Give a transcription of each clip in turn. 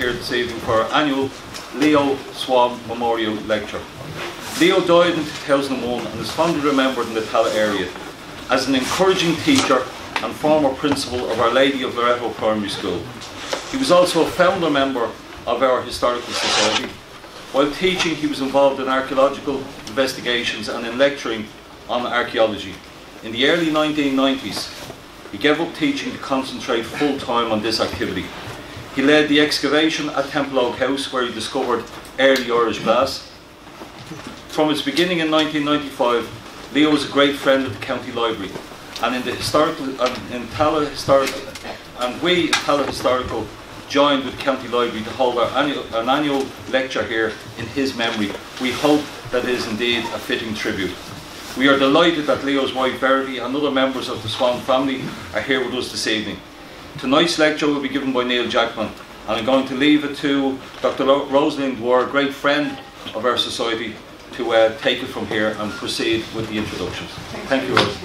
here this evening for our annual Leo Swan Memorial Lecture. Leo died in 2001 and is fondly remembered in the Tallaght area as an encouraging teacher and former principal of Our Lady of Loreto Primary School. He was also a founder member of our Historical Society. While teaching, he was involved in archaeological investigations and in lecturing on archaeology. In the early 1990s, he gave up teaching to concentrate full time on this activity. He led the excavation at Templeogue House where he discovered early Irish glass. From its beginning in 1995, Leo was a great friend of the County Library and in the historical and in Tallaght Historical and we in Tallaght Historical joined with County Library to hold our annual, an annual lecture here in his memory. We hope that is indeed a fitting tribute. We are delighted that Leo's wife Verity and other members of the Swan family are here with us this evening. Tonight's lecture will be given by Neil Jackman and I'm going to leave it to Dr. Rosalind Ward, a great friend of our society, to uh, take it from here and proceed with the introductions. Thank you, Rose.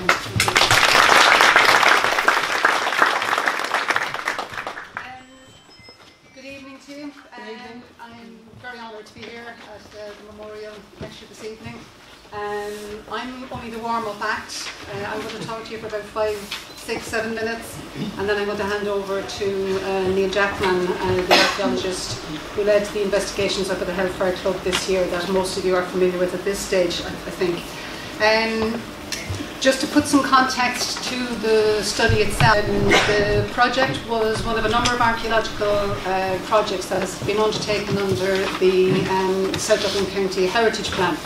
Good evening to you. Um, I'm very honoured to be here at the, the memorial lecture this evening. Um, I'm only the warm-up act. Uh, I'm going to talk to you for about five, six, seven minutes, and then I'm going to hand over to uh, Neil Jackman, uh, the archaeologist who led the investigations up at the Hellfire Club this year that most of you are familiar with at this stage, I, I think. Um, just to put some context to the study itself, um, the project was one of a number of archaeological uh, projects that has been undertaken under the um, South Dublin County Heritage Plan.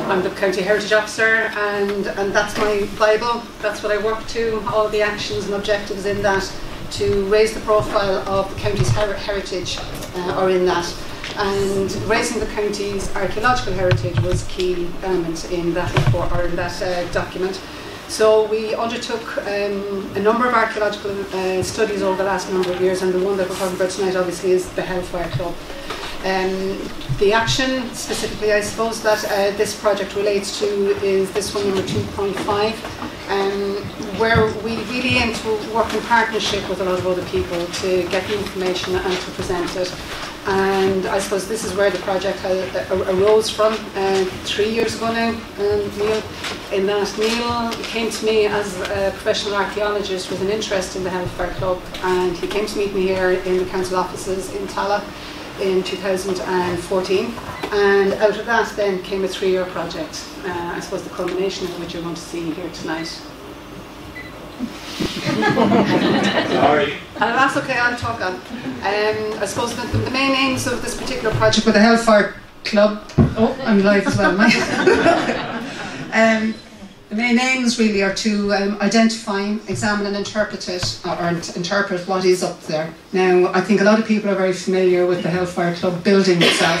I'm the County Heritage Officer and, and that's my Bible, that's what I work to, all the actions and objectives in that to raise the profile of the county's her- heritage uh, are in that. And raising the county's archaeological heritage was a key element in that report or in that uh, document. So we undertook um, a number of archaeological uh, studies over the last number of years, and the one that we're talking about tonight, obviously, is the Hellfire Club. Um, the action, specifically, I suppose, that uh, this project relates to is this one, number 2.5, um, where we really aim to work in partnership with a lot of other people to get the information and to present it. And I suppose this is where the project has, uh, arose from uh, three years ago now, um, Neil. In that Neil came to me as a professional archaeologist with an interest in the health Hellfire Club, and he came to meet me here in the council offices in Tallaght in 2014. And out of that then came a three-year project. Uh, I suppose the culmination of which you're going to see here tonight. Sorry. Uh, that's okay, I'll talk on. Um, I suppose the, the main aims of this particular project with the Hellfire Club. Oh, I'm live as well. um, the main aims really are to um, identify, examine, and interpret it, or, or interpret what is up there. Now, I think a lot of people are very familiar with the Hellfire Club building itself,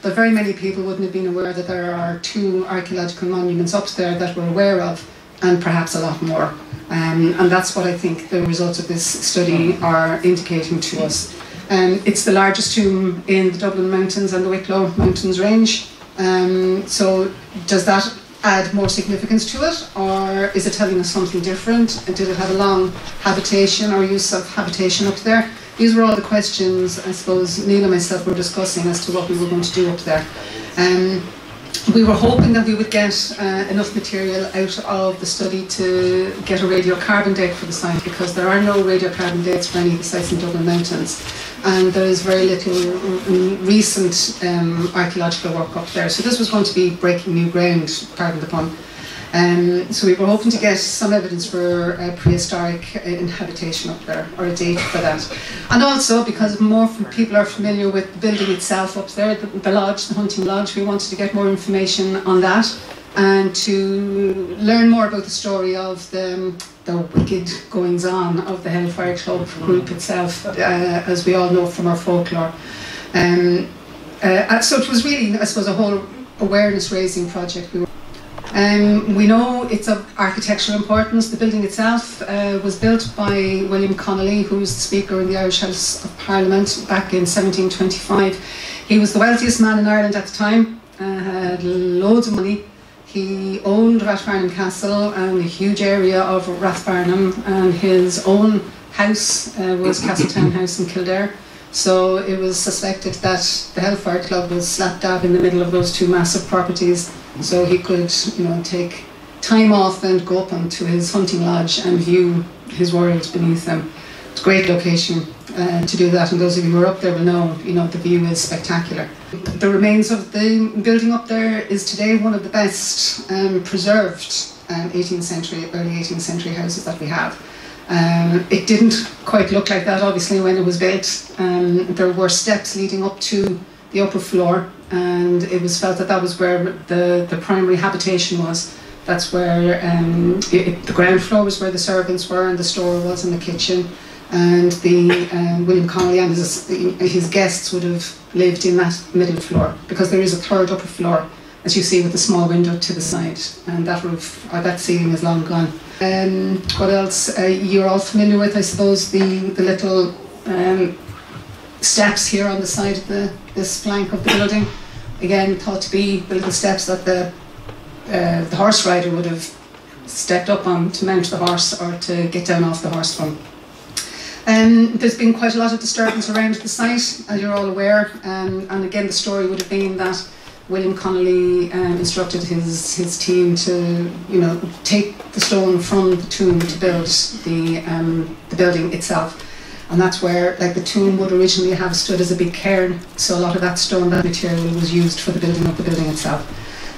but very many people wouldn't have been aware that there are two archaeological monuments up there that we're aware of, and perhaps a lot more. Um, and that's what I think the results of this study are indicating to us. Um, it's the largest tomb in the Dublin Mountains and the Wicklow Mountains range. Um, so, does that add more significance to it, or is it telling us something different? And did it have a long habitation or use of habitation up there? These were all the questions I suppose Neil and myself were discussing as to what we were going to do up there. Um, we were hoping that we would get uh, enough material out of the study to get a radiocarbon date for the site because there are no radiocarbon dates for any of the sites in Dublin Mountains and there is very little recent um, archaeological work up there. So this was going to be breaking new ground, pardon the pun. Um, so we were hoping to get some evidence for uh, prehistoric uh, inhabitation up there, or a date for that. And also, because more people are familiar with the building itself up there, the, the lodge, the hunting lodge, we wanted to get more information on that and to learn more about the story of the, the wicked goings on of the Hellfire Club group itself, uh, as we all know from our folklore. Um, uh, so it was really, I suppose, a whole awareness raising project. We um, we know it's of architectural importance. The building itself uh, was built by William Conolly, who was the Speaker in the Irish House of Parliament back in 1725. He was the wealthiest man in Ireland at the time, uh, had loads of money. He owned Rathfarnham Castle and a huge area of Rathfarnham, and his own house uh, was Castletown House in Kildare. So it was suspected that the Hellfire Club was slap dab in the middle of those two massive properties, so he could, you know, take time off and go up onto his hunting lodge and view his world beneath them. It's a great location uh, to do that, and those of you who are up there will know, you know, the view is spectacular. The remains of the building up there is today one of the best um, preserved um, 18th century, early 18th century houses that we have. Um, it didn't quite look like that, obviously, when it was built. Um, there were steps leading up to the upper floor, and it was felt that that was where the, the primary habitation was. That's where um, it, the ground floor was where the servants were, and the store was, and the kitchen. And the um, William Conolly and his, his guests would have lived in that middle floor because there is a third upper floor, as you see, with the small window to the side, and that roof, or that ceiling is long gone. Um, what else? Uh, you're all familiar with, I suppose, the, the little um, steps here on the side of the, this flank of the building. Again, thought to be the little steps that the, uh, the horse rider would have stepped up on to mount the horse or to get down off the horse from. Um, there's been quite a lot of disturbance around the site, as you're all aware, um, and again, the story would have been that William Conolly um, instructed his, his team to, you know, take the stone from the tomb to build the, um, the building itself. And that's where, like, the tomb would originally have stood as a big cairn, so a lot of that stone, that material was used for the building of the building itself.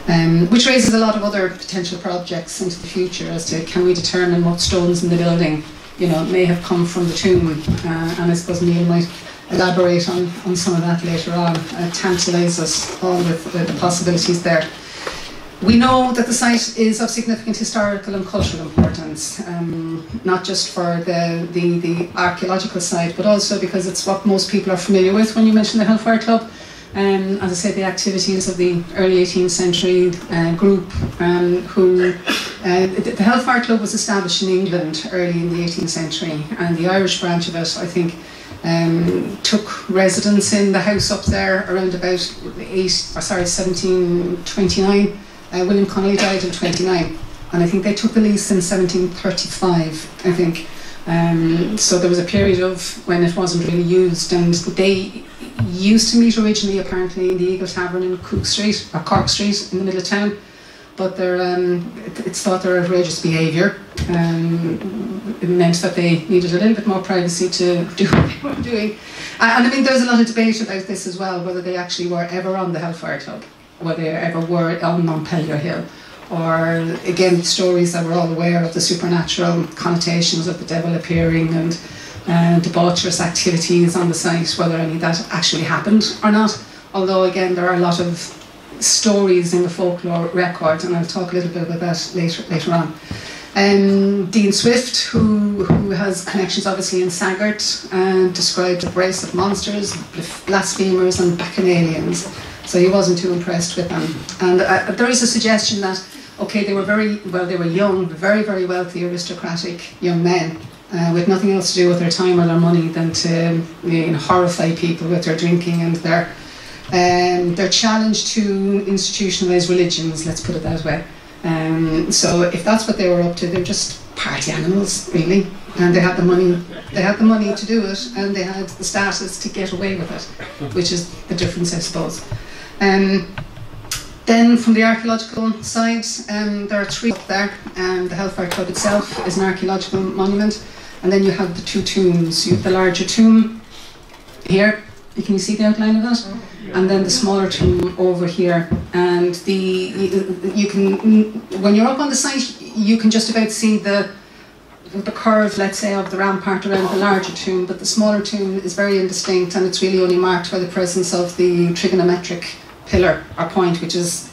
Um, which raises a lot of other potential projects into the future as to can we determine what stones in the building, you know, may have come from the tomb. Uh, and I suppose Neil might elaborate on, on some of that later on, uh, tantalise us all with, with the possibilities there. We know that the site is of significant historical and cultural importance, um, not just for the, the, the archaeological side, but also because it's what most people are familiar with when you mention the Hellfire Club. Um, as I said, the activities of the early 18th century uh, group um, who, uh, the, Hellfire Club was established in England early in the 18th century, and the Irish branch of it, I think, um, took residence in the house up there around about eight, or sorry, 1729. Uh, William Conolly died in 29, and I think they took the lease in 1735. I think. Um, so there was a period of when it wasn't really used, and they used to meet originally apparently in the Eagle Tavern in Cook Street or Cork Street in the middle of town but um, it's thought their outrageous behaviour um, it meant that they needed a little bit more privacy to do what they were doing. And I mean, there's a lot of debate about this as well, whether they actually were ever on the Hellfire Club, whether they ever were on Montpelier Hill, or again, stories that we're all aware of the supernatural connotations of the devil appearing and uh, debaucherous activities on the site, whether any of that actually happened or not. Although, again, there are a lot of stories in the folklore record, and I'll talk a little bit about that later later on. Um, Dean Swift, who, who has connections obviously in Saggart, uh, described a brace of monsters, blasphemers, and bacchanalians. So he wasn't too impressed with them. And uh, there is a suggestion that, okay, they were very, well, they were young, very, very wealthy, aristocratic young men. Uh, with nothing else to do with their time or their money than to you know, horrify people with their drinking and their um, their challenge to institutionalized religions, let's put it that way. Um, so if that's what they were up to, they're just party animals, really. And they had the money, they had the money to do it, and they had the status to get away with it, which is the difference, I suppose. Um, then from the archaeological side, um, there are three up there. Um, the Hellfire Club itself is an archaeological monument, and then you have the two tombs. You have the larger tomb here. Can you see the outline of that? and then the smaller tomb over here. And the you can when you're up on the site, you can just about see the the curve, let's say, of the rampart around the larger tomb, but the smaller tomb is very indistinct and it's really only marked by the presence of the trigonometric pillar or point, which is,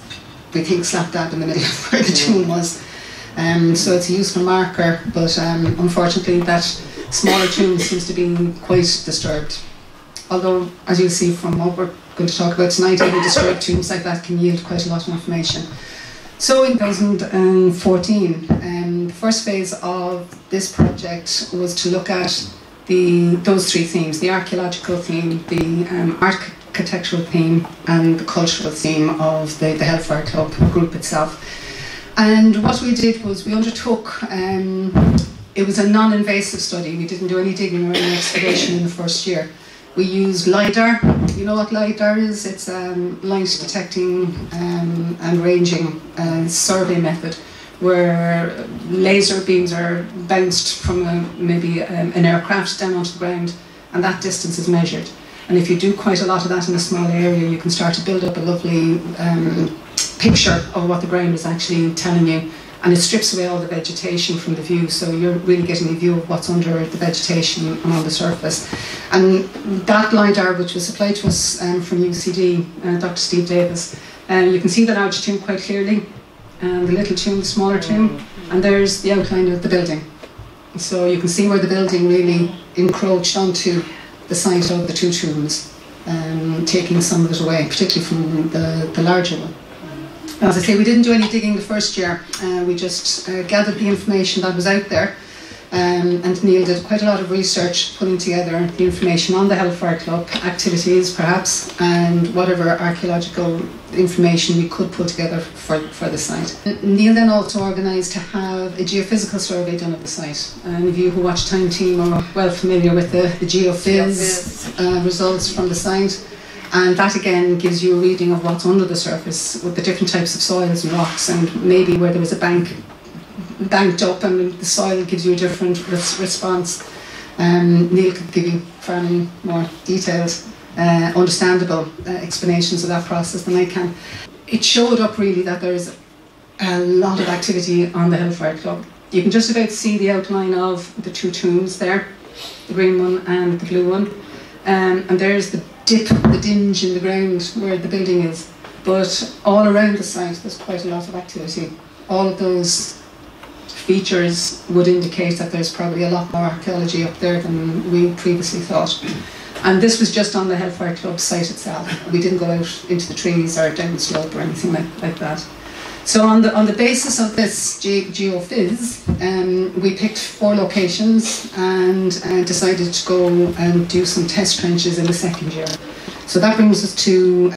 we think, slap dab in the middle of where the tomb was. Um, so it's a useful marker, but um, unfortunately, that smaller tomb seems to be quite disturbed. Although, as you'll see from what we're going to talk about tonight, even disturbed tombs like that can yield quite a lot of information. So in 2014, um, the first phase of this project was to look at the those three themes: the archaeological theme, the um, architectural theme, and the cultural theme of the, the Hellfire Club group itself. And what we did was we undertook. Um, it was a non-invasive study. We didn't do any digging or any excavation in the first year We used LIDAR. You know what LIDAR is? It's a um, light detecting um, and ranging uh, survey method where laser beams are bounced from a, maybe um, an aircraft down onto the ground and that distance is measured. And if you do quite a lot of that in a small area, you can start to build up a lovely um, picture of what the ground is actually telling you and it strips away all the vegetation from the view so you're really getting a view of what's under the vegetation and on the surface. And that LiDAR which was supplied to us um, from UCD, uh, Dr Steve Davis um, you can see the large tomb quite clearly and the little tomb, the smaller tomb and there's the outline of the building. So you can see where the building really encroached onto the site of the two tombs um, taking some of it away particularly from the, the larger one as I say, we didn't do any digging the first year. Uh, we just uh, gathered the information that was out there. Um, and Neil did quite a lot of research pulling together the information on the Hellfire Club, activities perhaps, and whatever archaeological information we could pull together for, for the site. Neil then also organised to have a geophysical survey done of the site. Any of you who watch Time Team are well familiar with the, the geophys uh, results from the site. And that again gives you a reading of what's under the surface with the different types of soils and rocks, and maybe where there was a bank banked up and the soil gives you a different res- response. Um, Neil could give you far more detailed, uh, understandable uh, explanations of that process than I can. It showed up really that there's a lot of activity on the Hellfire Club. You can just about see the outline of the two tombs there, the green one and the blue one. Um, and there's the dip, the dinge in the ground where the building is. But all around the site, there's quite a lot of activity. All of those features would indicate that there's probably a lot more archaeology up there than we previously thought. And this was just on the Hellfire Club site itself. We didn't go out into the trees or down the slope or anything like, like that. So on the on the basis of this ge- geophys, um, we picked four locations and uh, decided to go and do some test trenches in the second year. So that brings us to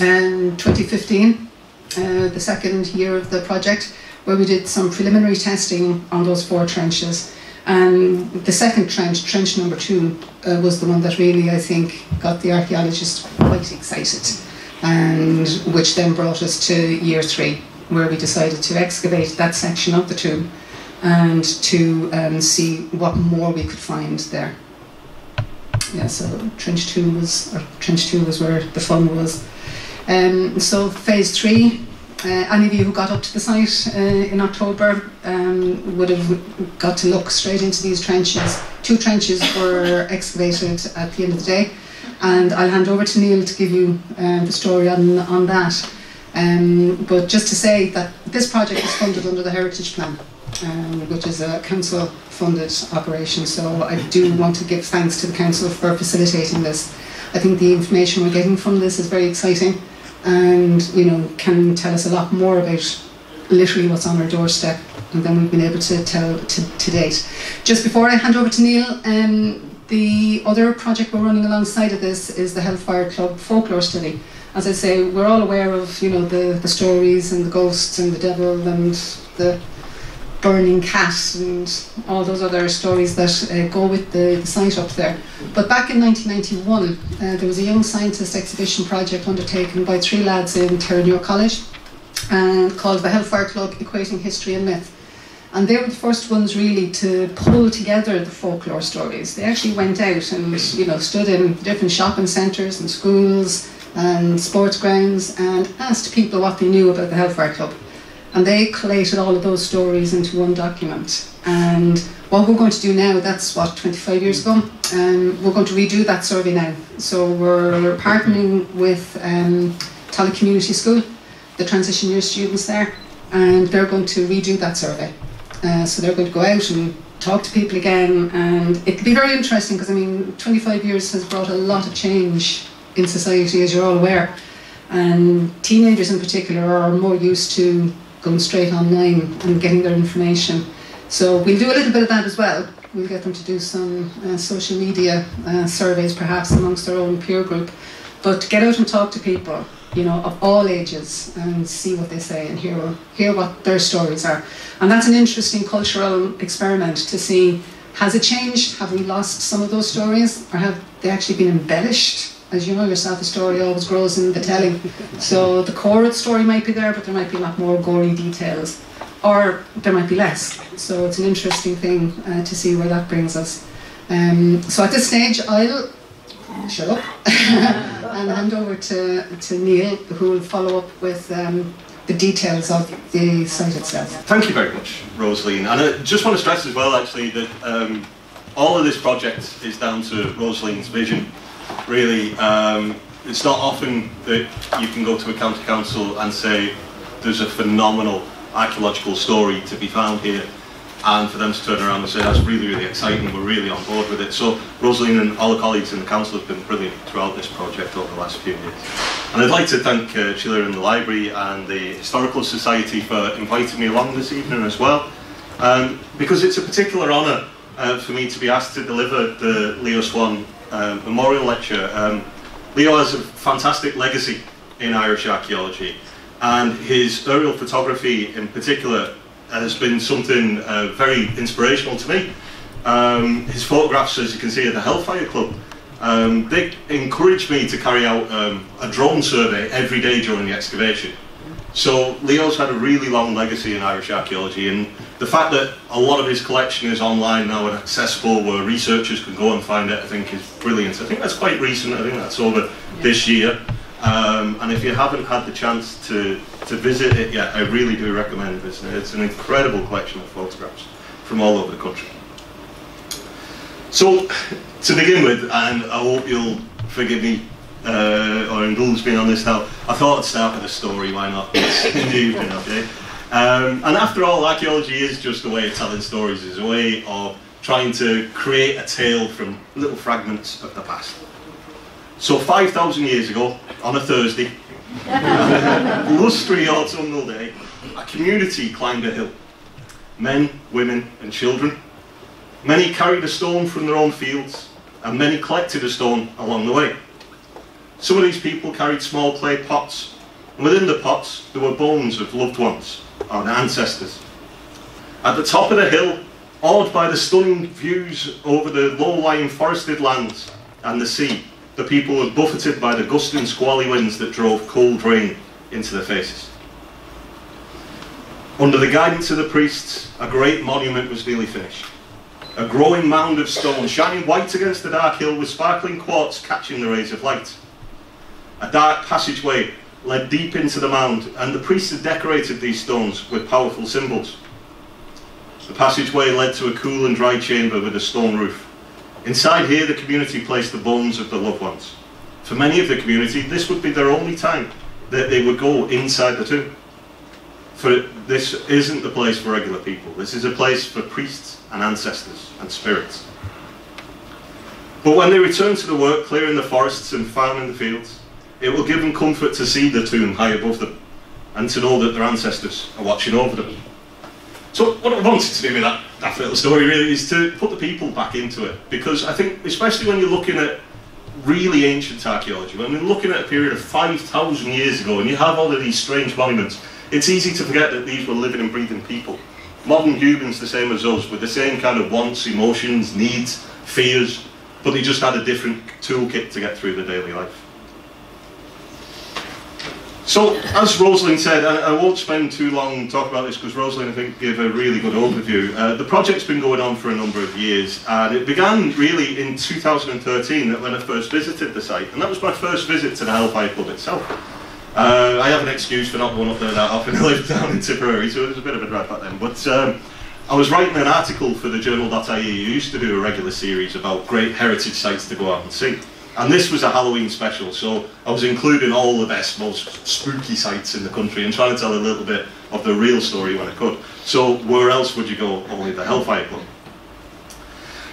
um, 2015, uh, the second year of the project, where we did some preliminary testing on those four trenches. And the second trench, trench number two, uh, was the one that really, I think, got the archaeologists quite excited and which then brought us to year three, where we decided to excavate that section of the tomb and to um, see what more we could find there. Yeah, so trench two was, or trench two was where the fun was. Um, so phase three, uh, any of you who got up to the site uh, in October um, would have got to look straight into these trenches. Two trenches were excavated at the end of the day and I'll hand over to Neil to give you um, the story on, on that. Um, but just to say that this project is funded under the Heritage Plan, um, which is a council funded operation. So I do want to give thanks to the council for facilitating this. I think the information we're getting from this is very exciting and you know can tell us a lot more about literally what's on our doorstep than we've been able to tell to, to date. Just before I hand over to Neil, um, the other project we're running alongside of this is the Hellfire Club folklore study. As I say, we're all aware of you know the, the stories and the ghosts and the devil and the burning cat and all those other stories that uh, go with the, the, site up there. But back in 1991, uh, there was a young scientist exhibition project undertaken by three lads in Terenure College and called the Hellfire Club Equating History and Myth. And they were the first ones really to pull together the folklore stories. They actually went out and you know stood in different shopping centres and schools and sports grounds and asked people what they knew about the Hellfire Club. And they collated all of those stories into one document. And what we're going to do now, that's what, 25 years ago, um, we're going to redo that survey now. So we're partnering with um, Tallaght Community School, the transition year students there, and they're going to redo that survey. Uh, so they're going to go out and talk to people again, and it'll be very interesting because I mean, 25 years has brought a lot of change in society, as you're all aware, and teenagers in particular are more used to going straight online and getting their information. So we'll do a little bit of that as well. We'll get them to do some uh, social media uh, surveys, perhaps amongst their own peer group, but get out and talk to people you know, of all ages and see what they say and hear, hear what their stories are. And that's an interesting cultural experiment to see Has it changed? Have we lost some of those stories? Or have they actually been embellished? As you know yourself, a story always grows in the telling. So the core of the story might be there, but there might be a lot more gory details. Or there might be less. So it's an interesting thing uh, to see where that brings us. Um, so at this stage, I'll shut up and hand over to, to Neil, who will follow up with um, the details of the site itself. Thank you very much, Rosaleen. And I just want to stress as well, actually, that um, all of this project is down to Rosaleen's vision. Really, um, it's not often that you can go to a county council and say there's a phenomenal archaeological story to be found here and for them to turn around and say that's really, really exciting, we're really on board with it. So Rosaleen and all the colleagues in the council have been brilliant throughout this project over the last few years. And I'd like to thank uh, Sheila and the library and the Historical Society for inviting me along this evening as well, um, because it's a particular honour uh, for me to be asked to deliver the Leo Swan um, Memorial Lecture. Um, Leo has a fantastic legacy in Irish archaeology and his aerial photography in particular has been something uh, very inspirational to me. Um, his photographs, as you can see at the Hellfire Club, um, they encouraged me to carry out um, a drone survey every day during the excavation. So Leo's had a really long legacy in Irish archaeology and the fact that a lot of his collection is online now and accessible where researchers can go and find it I think is brilliant. I think that's quite recent, I think that's over this year. Um, and if you haven't had the chance to, to visit it yet, I really do recommend visiting it. It's an incredible collection of photographs from all over the country. So, to begin with, and I hope you'll forgive me uh, or indulge me on this now, I thought I'd start with a story, why not? evening, okay? Um, and after all, archaeology is just a way of telling stories, it's a way of trying to create a tale from little fragments of the past. So 5,000 years ago, on a Thursday, blustery autumnal day, a community climbed a hill. Men, women and children. Many carried a stone from their own fields, and many collected a stone along the way. Some of these people carried small clay pots, and within the pots there were bones of loved ones, or ancestors. At the top of the hill, awed by the stunning views over the low-lying forested lands and the sea, the people were buffeted by the gusting squally winds that drove cold rain into their faces. Under the guidance of the priests, a great monument was nearly finished. A growing mound of stone, shining white against the dark hill with sparkling quartz catching the rays of light. A dark passageway led deep into the mound, and the priests had decorated these stones with powerful symbols. The passageway led to a cool and dry chamber with a stone roof. Inside here, the community placed the bones of their loved ones. For many of the community, this would be their only time that they would go inside the tomb. For this isn't the place for regular people. This is a place for priests and ancestors and spirits. But when they return to the work clearing the forests and farming the fields, it will give them comfort to see the tomb high above them and to know that their ancestors are watching over them. So what I wanted to do with that, that little story really is to put the people back into it because I think especially when you're looking at really ancient archaeology, when you're looking at a period of 5,000 years ago and you have all of these strange monuments, it's easy to forget that these were living and breathing people. Modern humans the same as us with the same kind of wants, emotions, needs, fears, but they just had a different toolkit to get through the daily life. So, as Rosalind said, and I won't spend too long talking about this because Rosalind, I think, gave a really good overview. Uh, the project's been going on for a number of years, and it began really in 2013 when I first visited the site, and that was my first visit to the Hellfire Club itself. Uh, I have an excuse for not going up there that often. I lived down in Tipperary, so it was a bit of a drive back then. But um, I was writing an article for the journal.ie, who used to do a regular series about great heritage sites to go out and see. And this was a Halloween special, so I was including all the best, most spooky sites in the country and trying to tell a little bit of the real story when I could. So where else would you go? Only the Hellfire Club.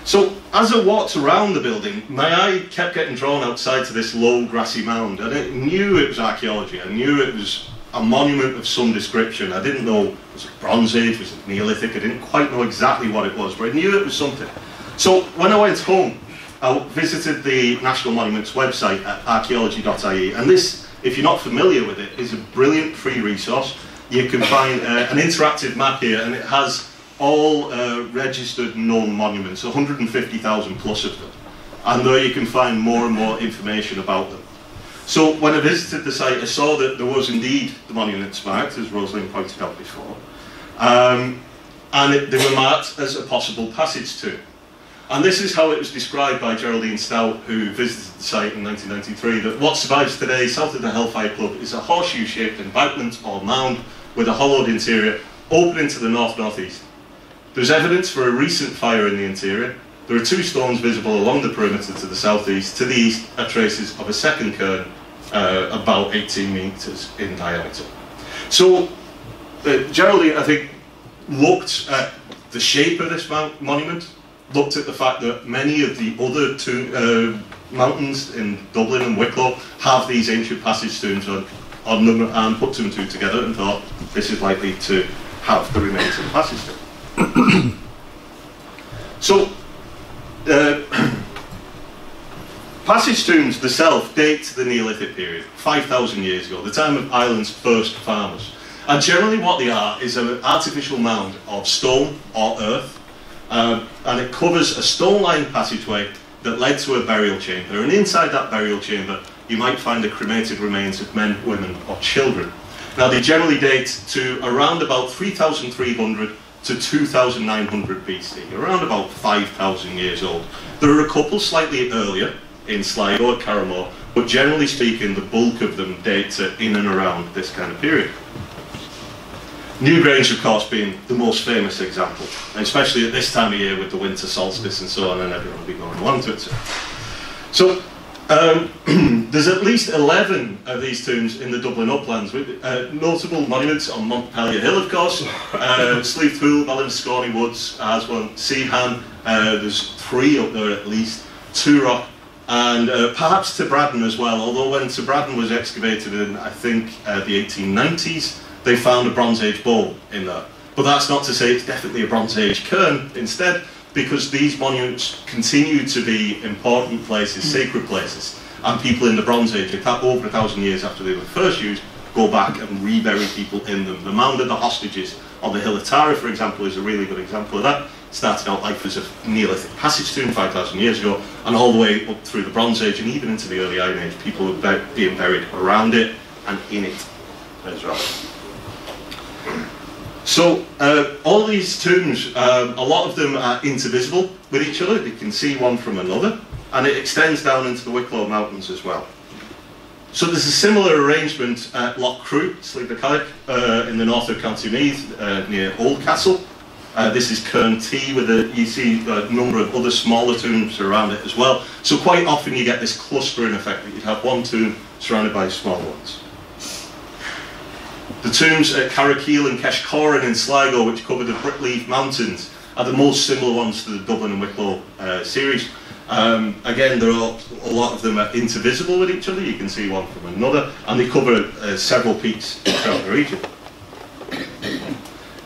So as I walked around the building, my eye kept getting drawn outside to this low grassy mound, and I knew it was archaeology. I knew it was a monument of some description. I didn't know was it Bronze Age, was it Neolithic? I didn't quite know exactly what it was, but I knew it was something. So when I went home, I visited the National Monuments website at archaeology.ie, and this, if you're not familiar with it, is a brilliant free resource. You can find uh, an interactive map here, and it has all uh, registered known monuments, 150,000 plus of them. And there you can find more and more information about them. So when I visited the site, I saw that there was indeed the monuments marked, as Rosalind pointed out before. Um, and it, they were marked as a possible passage to. And this is how it was described by Geraldine Stout, who visited the site in 1993, that what survives today south of the Hellfire Club is a horseshoe-shaped embankment or mound with a hollowed interior opening to the north-northeast. There's evidence for a recent fire in the interior. There are two stones visible along the perimeter to the southeast. To the east are traces of a second cairn uh, about 18 metres in diameter. So uh, Geraldine, I think, looked at the shape of this monument, looked at the fact that many of the other two, uh, mountains in Dublin and Wicklow have these ancient passage tombs on, on them and put and two together and thought this is likely to have the remains of the passage tomb. so, uh, passage tombs themselves date to the Neolithic period, 5,000 years ago, the time of Ireland's first farmers. And generally what they are is an artificial mound of stone or earth, uh, and it covers a stone-lined passageway that led to a burial chamber. And inside that burial chamber, you might find the cremated remains of men, women, or children. Now they generally date to around about 3,300 to 2,900 BC, around about 5,000 years old. There are a couple slightly earlier, in Sligo or Carrowmore, but generally speaking, the bulk of them date to in and around this kind of period. Newgrange, of course, being the most famous example, especially at this time of year with the winter solstice and so on, and everyone will be going along to it. So, um, there's at least 11 of these tombs in the Dublin uplands, with uh, notable monuments on Montpelier Hill, of course, uh, Slieve Pool, Ballinscorney Woods, as well, Seahan, uh, there's three up there at least, Two Rock, and uh, perhaps Tibradden as well, although when Braddon was excavated in, I think, uh, the 1890s, they found a Bronze Age bowl in there. But that's not to say it's definitely a Bronze Age cairn instead, because these monuments continue to be important places, mm. sacred places, and people in the Bronze Age, over a thousand years after they were first used, go back and rebury people in them. The Mound of the Hostages on the Hill of Tara, for example, is a really good example of that. Started out life as a Neolithic passage tomb 5,000 years ago, and all the way up through the Bronze Age and even into the early Iron Age, people were being buried around it and in it as well. So uh, all these tombs, um, a lot of them are intervisible with each other. You can see one from another, and it extends down into the Wicklow Mountains as well. So there's a similar arrangement at Loughcrew, Sligo uh, in the north of County Meath, uh, near Oldcastle. Uh, this is Cairn T, with a, you see a number of other smaller tombs around it as well. So quite often you get this clustering effect that you'd have one tomb surrounded by smaller ones. The tombs at Carrowkeel and Keshcorran in Sligo, which cover the Bricklieve Mountains, are the most similar ones to the Dublin and Wicklow uh, series. Um, again, there are a lot of them are intervisible with each other. You can see one from another, and they cover uh, several peaks throughout the region.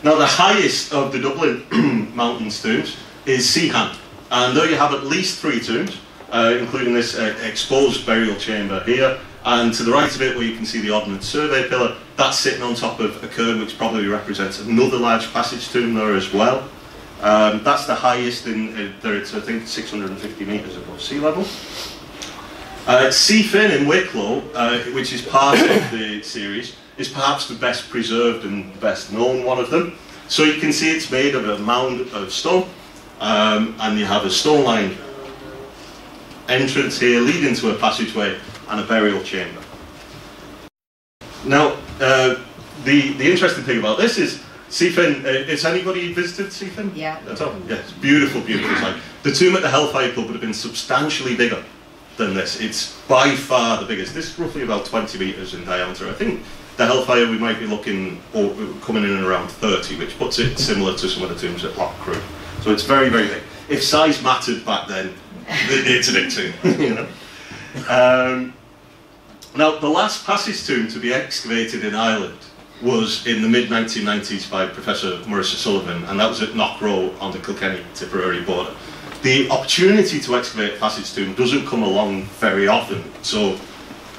Now, the highest of the Dublin Mountains tombs is Seahan, and there you have at least three tombs, uh, including this uh, exposed burial chamber here, and to the right of it, where you can see the Ordnance Survey pillar, that's sitting on top of a cairn which probably represents another large passage tomb there as well. Um, that's the highest in uh, there. It's I think 650 metres above sea level. Uh, Seefin in Wicklow, uh, which is part of the series, is perhaps the best preserved and best known one of them. So you can see it's made of a mound of stone, um, and you have a stone-lined entrance here leading to a passageway and a burial chamber. Now, uh, the, the interesting thing about this is Seefin, uh, has anybody visited Seefin? Yeah. At all? Yeah, it's beautiful, beautiful site. The tomb at the Hellfire Club would have been substantially bigger than this. It's by far the biggest. This is roughly about 20 metres in diameter. I think the Hellfire we might be looking or coming in around 30, which puts it similar to some of the tombs at Loughcrew. So it's very, very big. If size mattered back then, it's a big tomb. you know? Um, now, the last passage tomb to be excavated in Ireland was in the mid-1990s by Professor Maurice O'Sullivan, and that was at Knockroe on the Kilkenny-Tipperary border. The opportunity to excavate passage tomb doesn't come along very often, so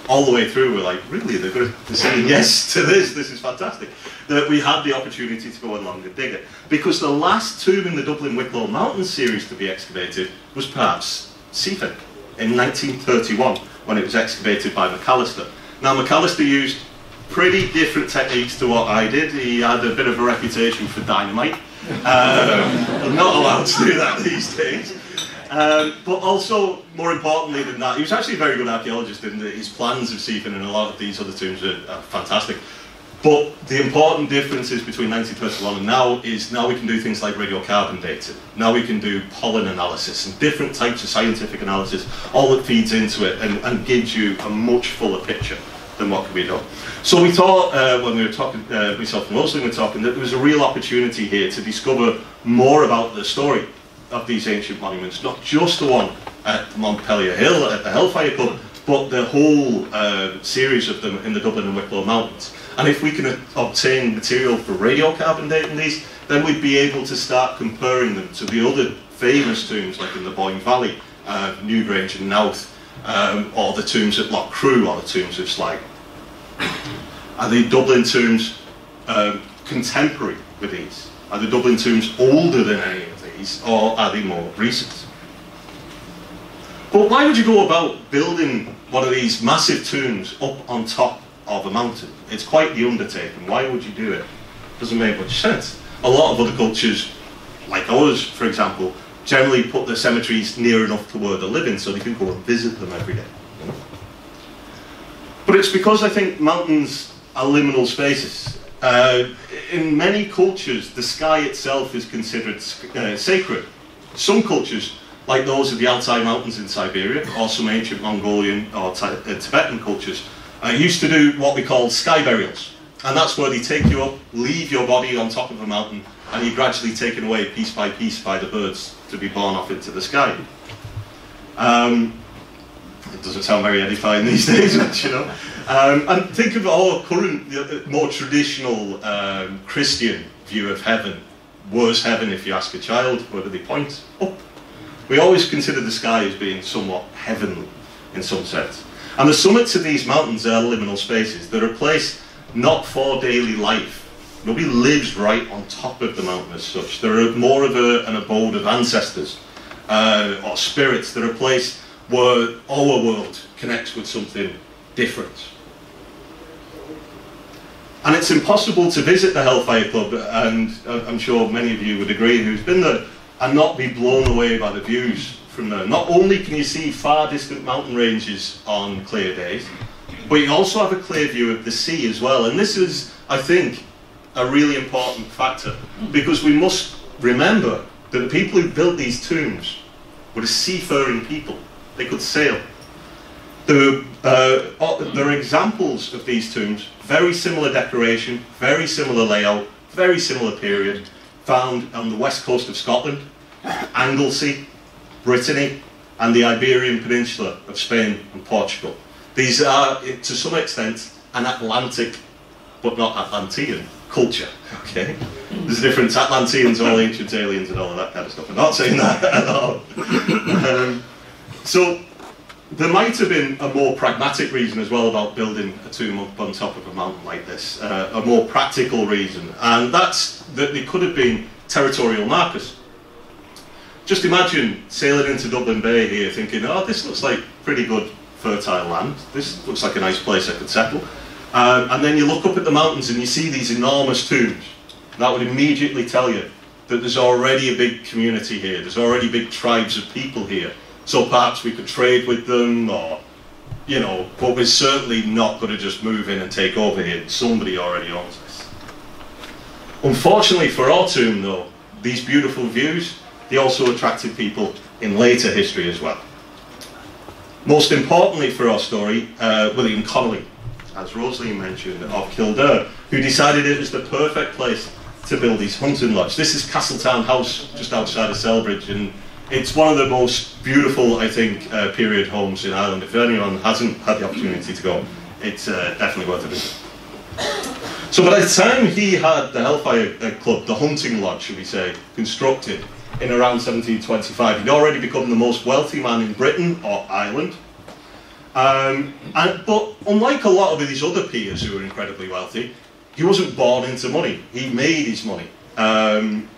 all the way through we're like, really, they're, going to, saying yes to this, this is fantastic. That we had the opportunity to go along and dig it. Because the last tomb in the Dublin Wicklow Mountain series to be excavated was perhaps Seefin in 1931 when it was excavated by Macalister. Now Macalister used pretty different techniques to what I did. He had a bit of a reputation for dynamite. Um, I'm not allowed to do that these days. Um, but also, more importantly than that, he was actually a very good archaeologist and his plans of Seefin and a lot of these other tombs are, are fantastic. But the important differences between 1921 and now is now we can do things like radiocarbon dating. Now we can do pollen analysis and different types of scientific analysis, all that feeds into it and, and gives you a much fuller picture than what can be done. So we thought, uh, when we were talking, uh, myself and Rosalie were talking, that there was a real opportunity here to discover more about the story of these ancient monuments, not just the one at Montpelier Hill, at the Hellfire Club, but the whole uh, series of them in the Dublin and Wicklow Mountains. And if we can obtain material for radiocarbon dating these, then we'd be able to start comparing them to the other famous tombs, like in the Boyne Valley, uh, Newgrange and Knowth, um, or the tombs at Lough Crew, or the tombs of Sligo. Are the Dublin tombs um, contemporary with these? Are the Dublin tombs older than any of these, or are they more recent? But why would you go about building one of these massive tombs up on top of a mountain? It's quite the undertaking. Why would you do it? Doesn't make much sense. A lot of other cultures, like ours, for example, generally put their cemeteries near enough to where they live in so they can go and visit them every day. But it's because I think mountains are liminal spaces. Uh, in many cultures, the sky itself is considered uh, sacred. Some cultures, like those of the Altai Mountains in Siberia, or some ancient Mongolian or uh, Tibetan cultures, uh, used to do what we call sky burials. And that's where they take you up, leave your body on top of a mountain, and you're gradually taken away piece by piece by the birds to be borne off into the sky. Um, it doesn't sound very edifying these days, you know. Um, and think of our current, more traditional um, Christian view of heaven. Where's heaven if you ask a child? Where do they point? Up. We always consider the sky as being somewhat heavenly in some sense. And the summits of these mountains are liminal spaces. They're a place not for daily life. Nobody lives right on top of the mountain as such. They're more of a, an abode of ancestors uh, or spirits. They're a place where our world connects with something different. And it's impossible to visit the Hellfire Club, and I'm sure many of you would agree who's been there, and not be blown away by the views from there. Not only can you see far distant mountain ranges on clear days, but you also have a clear view of the sea as well. And this is, I think, a really important factor, because we must remember that the people who built these tombs were the seafaring people. They could sail. There, uh, there are examples of these tombs, very similar decoration, very similar layout, very similar period, found on the west coast of Scotland, Anglesey, Brittany, and the Iberian Peninsula of Spain and Portugal. These are, to some extent, an Atlantic, but not Atlantean culture. Okay, there's a difference. Atlanteans all ancient aliens and all of that kind of stuff. I'm not saying that at all. um, so there might have been a more pragmatic reason as well about building a tomb up on top of a mountain like this, uh, a more practical reason, and that's that they could have been territorial markers. Just imagine sailing into Dublin Bay here thinking, oh, this looks like pretty good fertile land, this looks like a nice place I could settle. Um, and then you look up at the mountains and you see these enormous tombs. That would immediately tell you that there's already a big community here, there's already big tribes of people here. So perhaps we could trade with them or, you know, but we're certainly not going to just move in and take over here. Somebody already owns this. Unfortunately for our tomb though, these beautiful views, they also attracted people in later history as well. Most importantly for our story, uh, William Conolly, as Rosalie mentioned, of Kildare, who decided it was the perfect place to build his hunting lodge. This is Castletown House, just outside of Celbridge, and it's one of the most beautiful, I think, uh, period homes in Ireland. If anyone hasn't had the opportunity to go, it's uh, definitely worth a visit. So by the time he had the Hellfire uh, Club, the hunting lodge, should we say, constructed in around 1725, he'd already become the most wealthy man in Britain or Ireland. Um, and, but unlike a lot of his other peers who were incredibly wealthy, he wasn't born into money. He made his money. Um,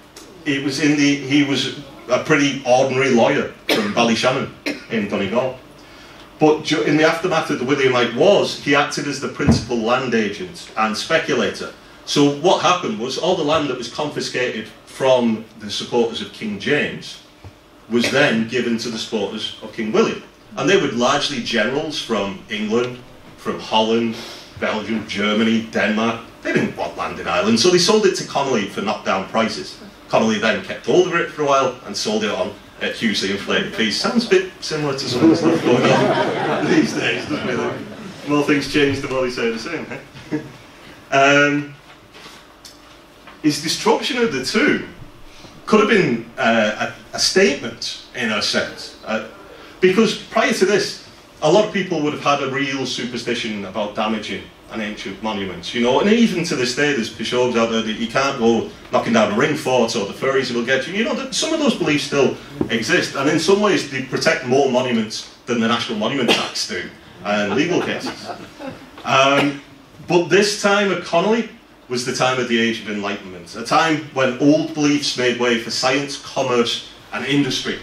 it was in the, he was a pretty ordinary lawyer from Ballyshannon in Donegal. But in the aftermath of the Williamite Wars, he acted as the principal land agent and speculator. So what happened was all the land that was confiscated from the supporters of King James was then given to the supporters of King William. And they were largely generals from England, from Holland, Belgium, Germany, Denmark. They didn't want land in Ireland, so they sold it to Conolly for knockdown prices. Conolly then kept hold of it for a while and sold it on at hugely inflated fees. Sounds a bit similar to some of the stuff going on these days, doesn't it? The more things change, the more they say the same. Eh? um, his destruction of the tomb could have been uh, a, a, statement, in a sense. Uh, because prior to this, a lot of people would have had a real superstition about damaging an ancient monument, you know, and even to this day there's pishogues out there that you can't go knocking down a ring fort or the furries will get you, you know, that some of those beliefs still exist, and in some ways they protect more monuments than the National Monument Acts do, and legal cases. Um, but this time at Conolly was the time of the Age of Enlightenment, a time when old beliefs made way for science, commerce, and industry.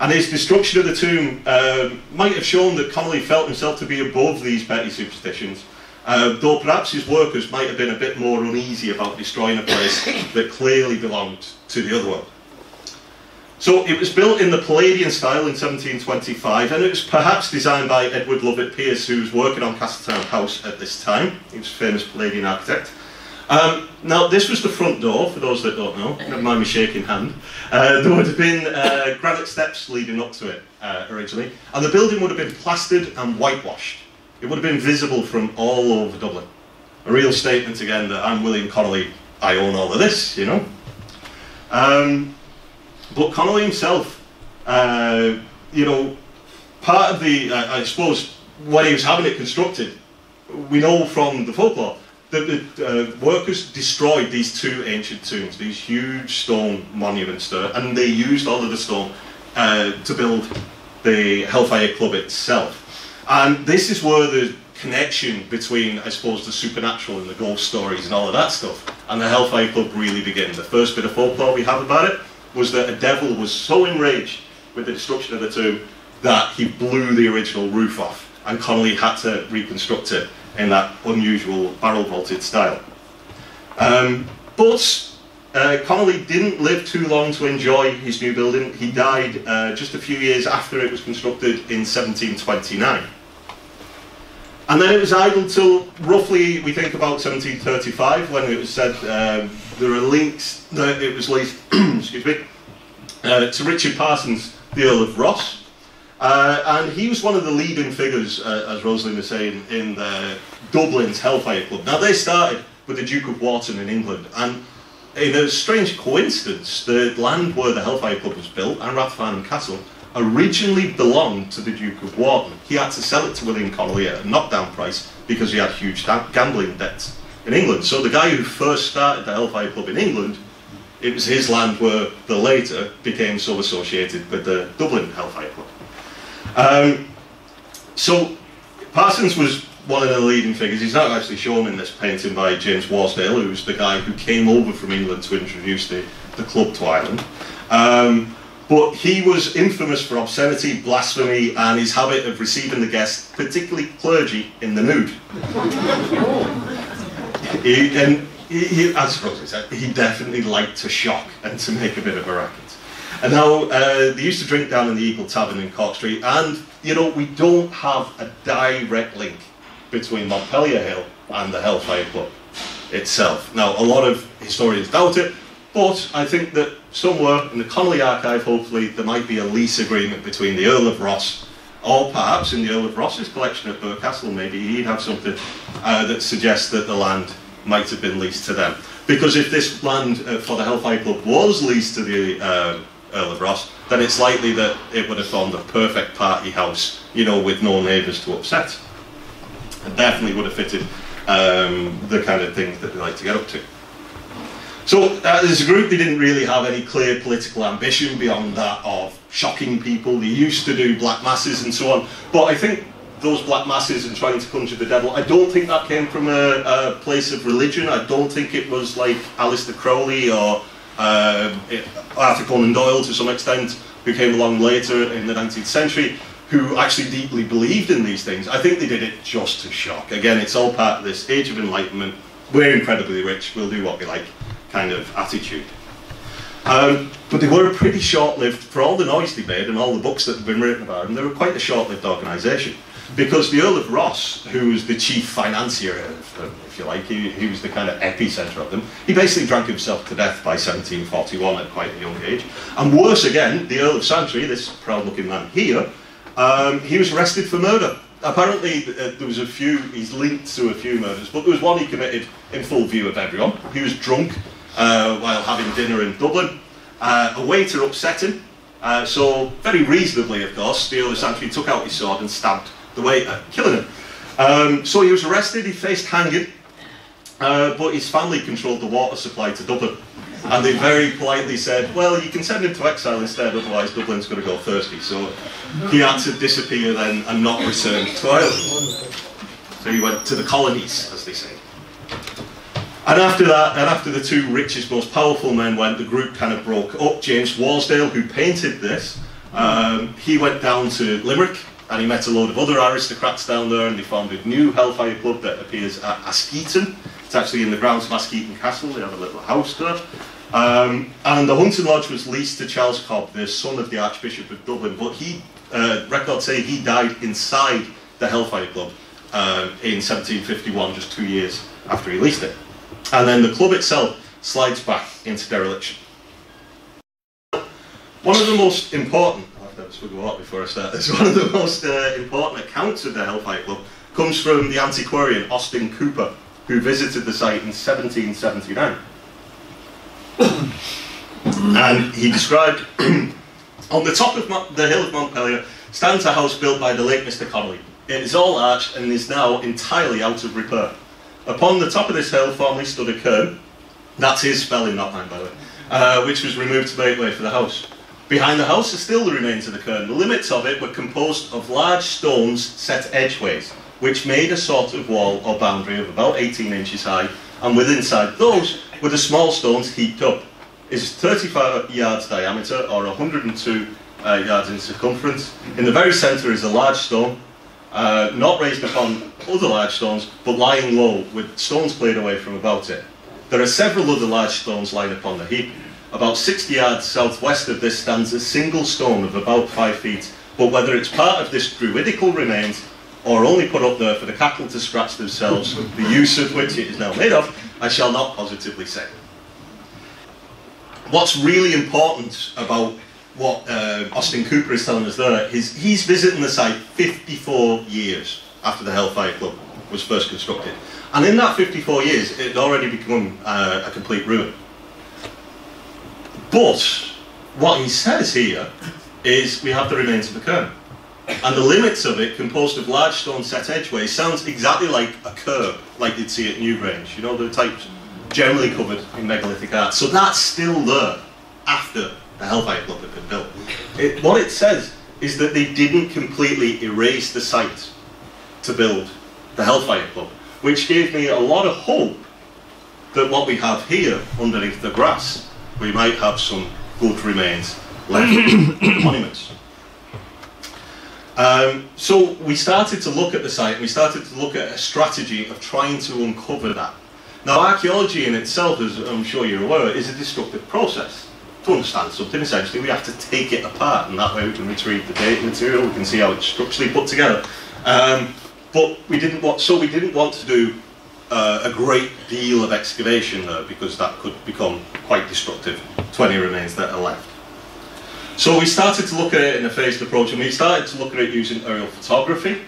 And his destruction of the tomb uh, might have shown that Conolly felt himself to be above these petty superstitions, uh, though perhaps his workers might have been a bit more uneasy about destroying a place that clearly belonged to the other world. So it was built in the Palladian style in 1725, and it was perhaps designed by Edward Lovett Pearce, who was working on Castletown House at this time. He was a famous Palladian architect. Um, now, this was the front door, for those that don't know, never mind me shaking hand. Uh, there would have been uh, granite steps leading up to it uh, originally, and the building would have been plastered and whitewashed. It would have been visible from all over Dublin. A real statement again that I'm William Conolly, I own all of this, you know. Um, but Conolly himself, uh, you know, part of the, uh, I suppose, when he was having it constructed, we know from the folklore that the uh, workers destroyed these two ancient tombs, these huge stone monuments there, and they used all of the stone uh, to build the Hellfire Club itself. And this is where the connection between, I suppose, the supernatural and the ghost stories and all of that stuff and the Hellfire Club really begin. The first bit of folklore we have about it was that a devil was so enraged with the destruction of the tomb that he blew the original roof off and Conolly had to reconstruct it in that unusual barrel vaulted style. Um, but uh, Conolly didn't live too long to enjoy his new building. He died uh, just a few years after it was constructed in 1729. And then it was idle till roughly, we think about 1735, when it was said um, there are links that it was leased, excuse me, uh, to Richard Parsons, the Earl of Rosse. Uh, and he was one of the leading figures, uh, as Rosaleen was saying, in the Dublin's Hellfire Club. Now they started with the Duke of Wharton in England, and in a strange coincidence, the land where the Hellfire Club was built, and Rathfarnham Castle, originally belonged to the Duke of Wharton. He had to sell it to William Conolly at a knockdown price because he had huge gambling debts in England. So the guy who first started the Hellfire Club in England, it was his land where the later became so associated with the Dublin Hellfire Club. Um, so Parsons was one of the leading figures. He's not actually shown in this painting by James Worsdale, who's the guy who came over from England to introduce the, the club to Ireland. Um, but he was infamous for obscenity, blasphemy, and his habit of receiving the guests, particularly clergy, in the nude. he, and he, he, he definitely liked to shock and to make a bit of a racket. And now uh, they used to drink down in the Eagle Tavern in Cork Street, and you know we don't have a direct link between Montpelier Hill and the Hellfire Club itself. Now a lot of historians doubt it, but I think that somewhere in the Conolly archive, hopefully, there might be a lease agreement between the Earl of Rosse, or perhaps in the Earl of Rosse's collection at Castle, maybe he'd have something uh, that suggests that the land might have been leased to them. Because if this land uh, for the Hellfire Club was leased to the uh, Earl of Rosse, then it's likely that it would have formed a perfect party house, you know, with no neighbours to upset. And definitely would have fitted um, the kind of things that they like to get up to. So uh, as a group, they didn't really have any clear political ambition beyond that of shocking people. They used to do black masses and so on. But I think those black masses and trying to conjure the devil. I don't think that came from a, a place of religion. I don't think it was like Aleister Crowley or Arthur Conan Doyle to some extent, who came along later in the 19th century, who actually deeply believed in these things. I think they did it just to shock. Again, it's all part of this age of enlightenment. We're incredibly rich, we'll do what we like kind of attitude. Um, but they were pretty short-lived, for all the noise they made and all the books that have been written about them, they were quite a short-lived organisation. Because the Earl of Rosse, who was the chief financier, if you like, he, he was the kind of epicentre of them, he basically drank himself to death by 1741 at quite a young age. And worse again, the Earl of Santry, this proud-looking man here, um, he was arrested for murder. Apparently, uh, there was a few, he's linked to a few murders, but there was one he committed in full view of everyone. He was drunk uh, while having dinner in Dublin. Uh, a waiter upset him, uh, so very reasonably, of course, the Earl of Santry took out his sword and stabbed the waiter, killing him. Um, so he was arrested, he faced hanging, uh, but his family controlled the water supply to Dublin. And they very politely said, well, you can send him to exile instead, otherwise Dublin's going to go thirsty. So he had to disappear then and not return to Ireland. So he went to the colonies, as they say. And after that, and after the two richest, most powerful men went, the group kind of broke up. James Worsdale, who painted this, um, he went down to Limerick and he met a load of other aristocrats down there and they formed a new Hellfire Club that appears at Askeaton. It's actually in the grounds of Askeaton Castle, they have a little house there. Um, and the hunting lodge was leased to Charles Cobbe, the son of the Archbishop of Dublin, but he, uh, records say he died inside the Hellfire Club uh, in 1751, just two years after he leased it. And then the club itself slides back into dereliction. One of the most important, Before I start this, one of the most uh, important accounts of the Hellfire Club comes from the antiquarian Austin Cooper, who visited the site in 1779. and he described, on the top of Mo the hill of Montpelier stands a house built by the late Mr. Conolly. It is all arched and is now entirely out of repair. Upon the top of this hill formerly stood a cairn, that's his spelling, not mine by the way, uh, which was removed to make way for the house. Behind the house are still the remains of the cairn. The limits of it were composed of large stones set edgeways, which made a sort of wall or boundary of about 18 inches high, and within inside those were the small stones heaped up. It's 35 yards diameter or 102 uh, yards in circumference. In the very centre is a large stone, uh, not raised upon other large stones, but lying low, with stones cleared away from about it. There are several other large stones lying upon the heap. About 60 yards southwest of this stands a single stone of about 5 feet, but whether it's part of this druidical remains or only put up there for the cattle to scratch themselves, the use of which it is now made of, I shall not positively say. What's really important about what uh, Austin Cooper is telling us there is he's visiting the site 54 years after the Hellfire Club was first constructed. And in that 54 years, it had already become uh, a complete ruin. But what he says here is we have the remains of a cairn. And the limits of it, composed of large stone set edgeways, sounds exactly like a curb, like you'd see at Newgrange. You know, the types generally covered in megalithic art. So that's still there after the Hellfire Club had been built. It, what it says is that they didn't completely erase the site to build the Hellfire Club, which gave me a lot of hope that what we have here underneath the grass, we might have some good remains left monuments. Um, so we started to look at the site and we started to look at a strategy of trying to uncover that. Now archaeology in itself, as I'm sure you're aware, is a destructive process. To understand something, essentially, we have to take it apart and that way we can retrieve the data material, we can see how it's structurally put together. Um, but we didn't want, so we didn't want to do uh, a great deal of excavation there because that could become quite destructive to any remains that are left. So we started to look at it in a phased approach and we started to look at it using aerial photography.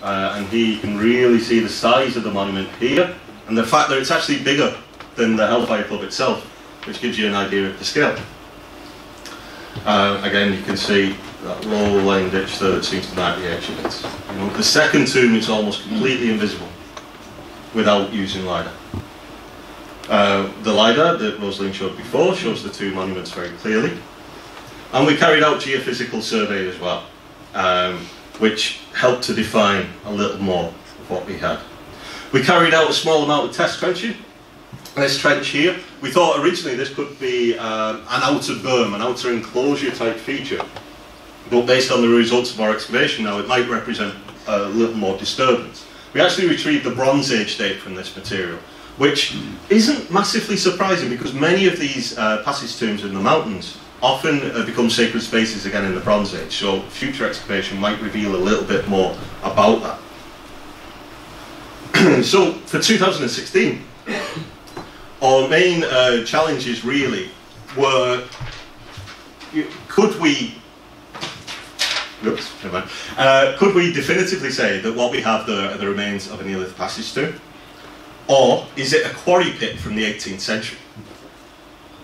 Uh, and here you can really see the size of the monument here and the fact that it's actually bigger than the Hellfire Club itself, which gives you an idea of the scale. Uh, again, you can see that low line ditch there that seems to mark the edge of it. You know, the second tomb is almost completely invisible without using LiDAR. Uh, the LiDAR that Rosaleen showed before shows the two monuments very clearly. And we carried out geophysical survey as well. Um, which helped to define a little more of what we had. We carried out a small amount of test trenching. This trench here, we thought originally this could be um, an outer berm, an outer enclosure type feature. But based on the results of our excavation now, it might represent a little more disturbance. We actually retrieved the Bronze Age date from this material, which isn't massively surprising because many of these uh, passage tombs in the mountains often uh, become sacred spaces again in the Bronze Age, so future excavation might reveal a little bit more about that. so for 2016, our main uh, challenges really were, could we Oops, never mind. Uh, could we definitively say that what we have there are the remains of a Neolithic passage tomb? Or is it a quarry pit from the 18th century?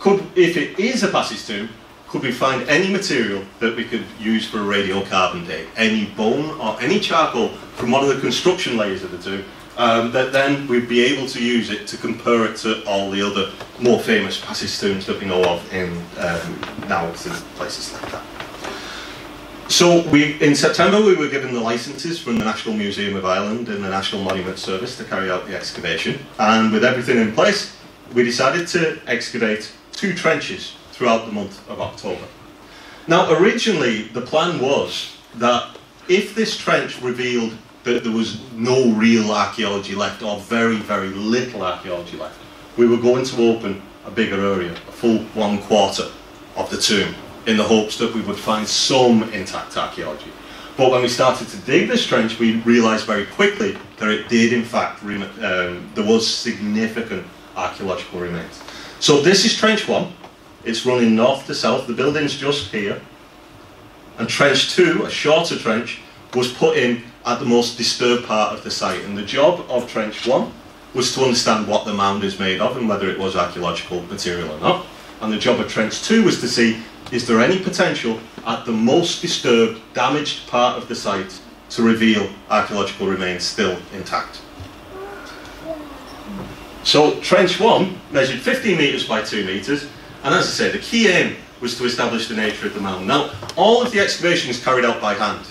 Could, if it is a passage tomb, could we find any material that we could use for a radiocarbon date? Any bone or any charcoal from one of the construction layers of the tomb um, that then we'd be able to use it to compare it to all the other more famous passage tombs that we know of in um, now places like that. So we, in September we were given the licences from the National Museum of Ireland and the National Monument Service to carry out the excavation and with everything in place we decided to excavate two trenches throughout the month of October. Now originally the plan was that if this trench revealed that there was no real archaeology left or very very little archaeology left we were going to open a bigger area, a full one quarter of the tomb in the hopes that we would find some intact archaeology. But when we started to dig this trench, we realised very quickly that it did in fact, um, there was significant archaeological remains. So this is trench one. It's running north to south. The building's just here. And trench two, a shorter trench, was put in at the most disturbed part of the site. And the job of trench one was to understand what the mound is made of and whether it was archaeological material or not. And the job of trench two was to see is there any potential at the most disturbed, damaged part of the site to reveal archaeological remains still intact? So trench one measured 15 metres by 2 metres, and as I say, the key aim was to establish the nature of the mound. Now, all of the excavation is carried out by hand,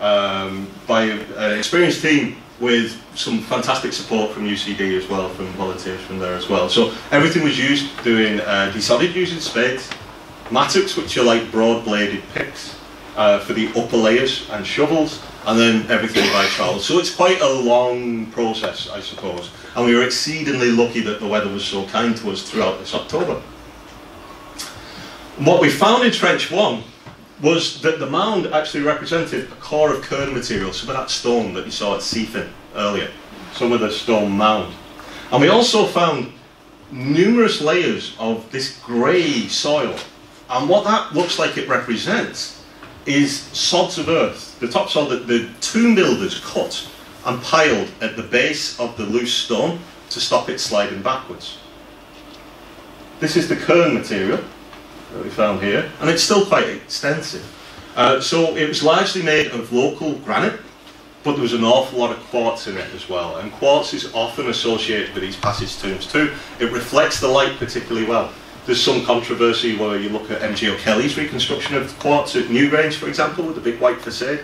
um, by an experienced team with some fantastic support from UCD as well, from volunteers from there as well. So everything was used doing uh, desodded using spades, mattocks, which are like broad-bladed picks uh, for the upper layers and shovels, and then everything by trowels. So it's quite a long process, I suppose. And we were exceedingly lucky that the weather was so kind to us throughout this October. What we found in Trench 1 was that the mound actually represented a core of cairn material, some of that stone that you saw at Seefin earlier, some of the stone mound. And we also found numerous layers of this grey soil and what that looks like it represents is sods of earth, the topsoil that the tomb builders cut and piled at the base of the loose stone to stop it sliding backwards. This is the cairn material that we found here, and it's still quite extensive. Uh, so it was largely made of local granite, but there was an awful lot of quartz in it as well. And quartz is often associated with these passage tombs too. It reflects the light particularly well. There's some controversy where you look at M.J. O'Kelly's reconstruction of quartz at Newgrange, for example, with the big white facade,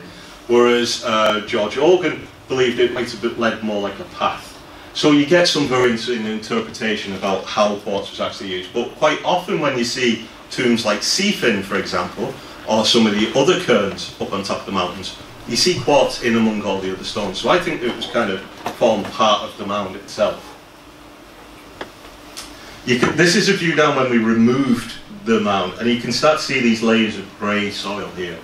whereas uh, George Eogan believed it might have led more like a path. So you get some variance in interpretation about how quartz was actually used. But quite often when you see tombs like Seefin, for example, or some of the other cairns up on top of the mountains, you see quartz in among all the other stones. So I think it was kind of formed part of the mound itself. Can, this is a view down when we removed the mound, and you can start to see these layers of grey soil here.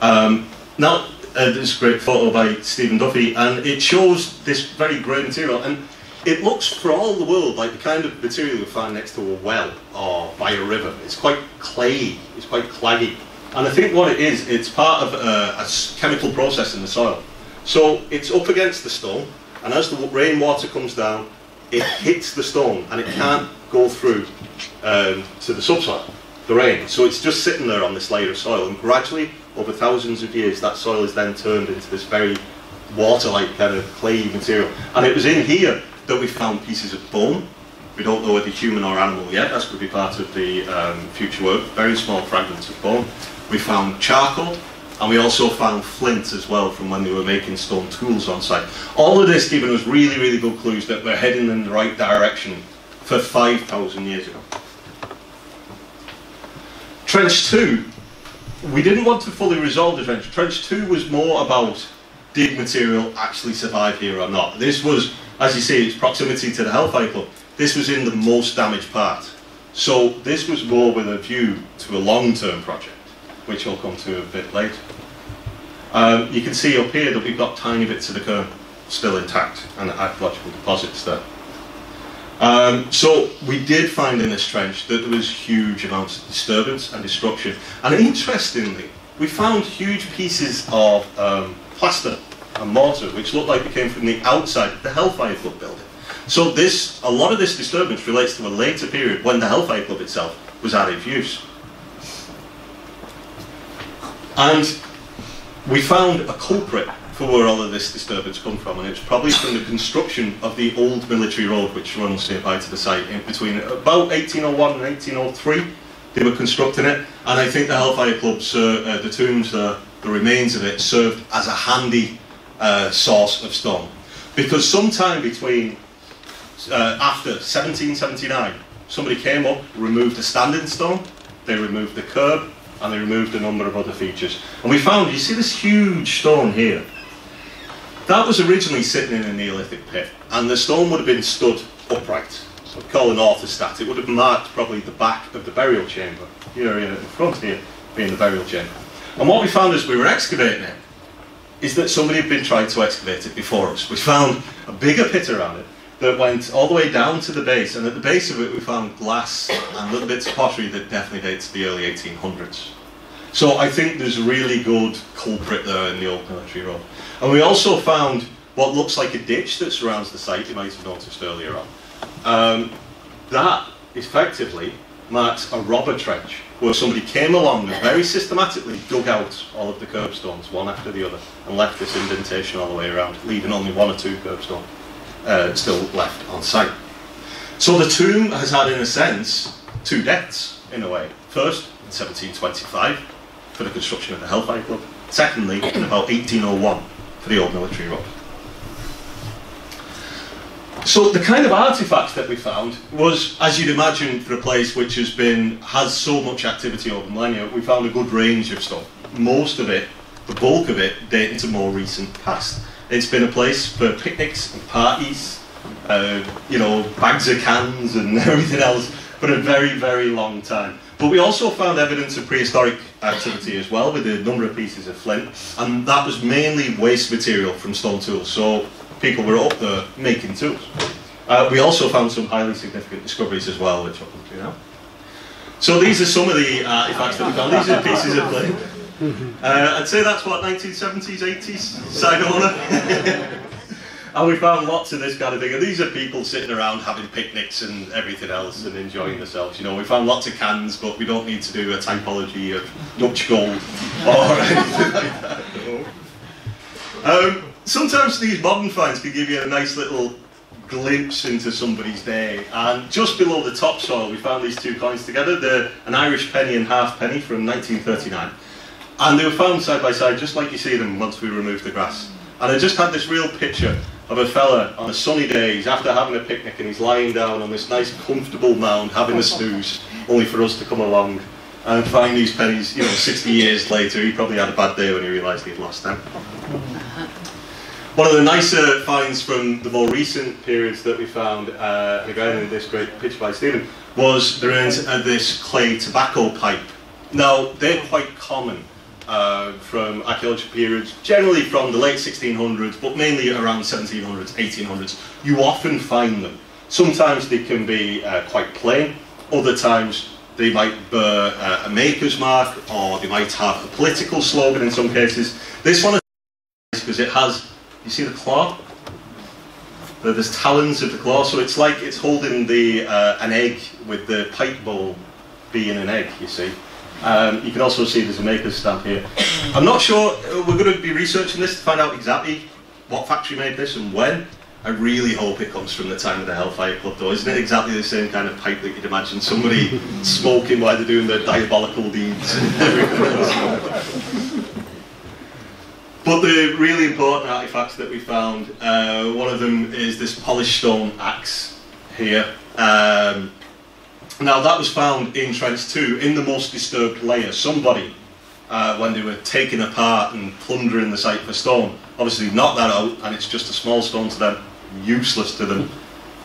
Um, now, uh, this great photo by Stephen Duffy, and it shows this very grey material, and it looks for all the world like the kind of material you find next to a well or by a river. It's quite clayey, it's quite claggy. And I think what it is, it's part of a, a chemical process in the soil. So it's up against the stone, and as the rainwater comes down, it hits the stone and it can't go through um, to the subsoil, the rain. So it's just sitting there on this layer of soil and gradually, over thousands of years, that soil is then turned into this very water-like kind of clayey material. And it was in here we found pieces of bone. We don't know whether human or animal yet, that's going to be part of the um, future work, very small fragments of bone. We found charcoal, And we also found flint as well from when they were making stone tools on site. All of this giving us really, really good clues that we're heading in the right direction for 5,000 years ago. Trench 2, we didn't want to fully resolve the trench. Trench 2 was more about did material actually survive here or not. This was, as you see, its proximity to the Hellfire Club. This was in the most damaged part. So this was more with a view to a long-term project, which I'll come to a bit later. Um, you can see up here that we've got tiny bits of the cairn still intact and archaeological deposits there. Um, so we did find in this trench that there was huge amounts of disturbance and destruction. And interestingly, we found huge pieces of um, plaster and mortar which looked like it came from the outside of the Hellfire Club building. So this, a lot of this disturbance relates to a later period when the Hellfire Club itself was out of use. And we found a culprit for where all of this disturbance come from, and it's probably from the construction of the old military road which runs nearby to the site in between about 1801 and 1803. They were constructing it, and I think the Hellfire Club, uh, the tombs, uh, the remains of it, served as a handy uh, source of stone. Because sometime between uh, after 1779, somebody came up, removed the standing stone, they removed the curb, and they removed a number of other features. And we found, you see this huge stone here? That was originally sitting in a Neolithic pit, and the stone would have been stood upright. So call an orthostat. It would have marked probably the back of the burial chamber, here in front here being the burial chamber. And what we found as we were excavating it is that somebody had been trying to excavate it before us. We found a bigger pit around it that went all the way down to the base, and at the base of it we found glass and little bits of pottery that definitely dates to the early 1800s. So I think there's a really good culprit there in the old military road. And we also found what looks like a ditch that surrounds the site, you might have noticed earlier on. Um, that effectively marks a robber trench where somebody came along and very systematically dug out all of the curbstones one after the other and left this indentation all the way around, leaving only one or two curbstones uh, still left on site. So the tomb has had, in a sense, two deaths, in a way. First, in 1725, for the construction of the Hellfire Club. Secondly, in about 1801, for the old military road. So the kind of artifacts that we found was, as you'd imagine, for a place which has been has so much activity over millennia, we found a good range of stuff. Most of it, the bulk of it, dating to more recent past. It's been a place for picnics and parties, uh, you know, bags of cans and everything else for a very, very long time. But we also found evidence of prehistoric activity as well with a number of pieces of flint, and that was mainly waste material from stone tools. So people were up there making tools. Uh, we also found some highly significant discoveries as well, which I'll come to now. So these are some of the artifacts that we found. These are pieces of clay. Uh, I'd say that's what 1970s, 80s Cidona. and we found lots of this kind of thing. And these are people sitting around having picnics and everything else and enjoying themselves. You know, we found lots of cans, but we don't need to do a typology of Dutch gold or anything like that. Um, sometimes these modern finds can give you a nice little glimpse into somebody's day. And just below the topsoil, we found these two coins together. They're an Irish penny and half penny from 1939. And they were found side by side, just like you see them once we remove the grass. And I just had this real picture of a fella on a sunny day, he's after having a picnic and he's lying down on this nice comfortable mound having a snooze, only for us to come along and find these pennies, you know, 60 years later. He probably had a bad day when he realised he'd lost them. One of the nicer finds from the more recent periods that we found, uh, again in this great pitch by Stephen, was there is uh, this clay tobacco pipe. Now, they're quite common uh, from archaeological periods, generally from the late 1600s, but mainly around 1700s, 1800s. You often find them. Sometimes they can be uh, quite plain, other times they might bear uh, a maker's mark, or they might have a political slogan in some cases. This one is because it has, you see the claw? There's talons of the claw, so it's like it's holding the uh, an egg with the pipe bowl being an egg, you see. Um, you can also see there's a maker's stamp here. I'm not sure, uh, we're going to be researching this to find out exactly what factory made this and when. I really hope it comes from the time of the Hellfire Club though. Isn't it exactly the same kind of pipe that you'd imagine somebody smoking while they're doing their diabolical deeds But the really important artifacts that we found, uh, one of them is this polished stone axe here. Um, now that was found in Trench 2 in the most disturbed layer. Somebody, uh, when they were taking apart and plundering the site for stone, obviously knocked that out and it's just a small stone to them, useless to them.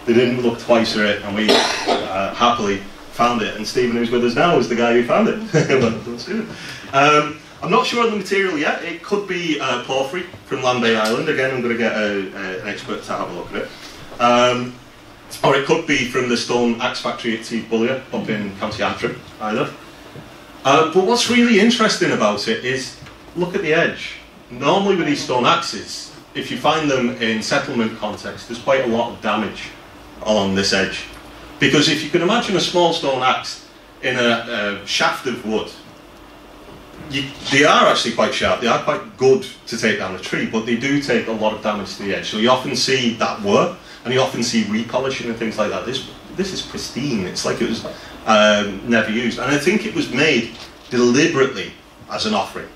They didn't look twice at it and we uh, happily found it. And Stephen, who's with us now, is the guy who found it. Um, I'm not sure on the material yet. It could be uh, porphyry from Lambay Island. Again, I'm going to get a, a, an expert to have a look at it. Um, or it could be from the stone axe factory at Bullia up in County Antrim, either. Uh, but what's really interesting about it is, look at the edge. Normally with these stone axes, if you find them in settlement context, there's quite a lot of damage along this edge. Because if you can imagine a small stone axe in a, a shaft of wood, you, they are actually quite sharp, they are quite good to take down a tree, but they do take a lot of damage to the edge. So you often see that work, and you often see repolishing and things like that. This, this is pristine, it's like it was um, never used. And I think it was made deliberately as an offering.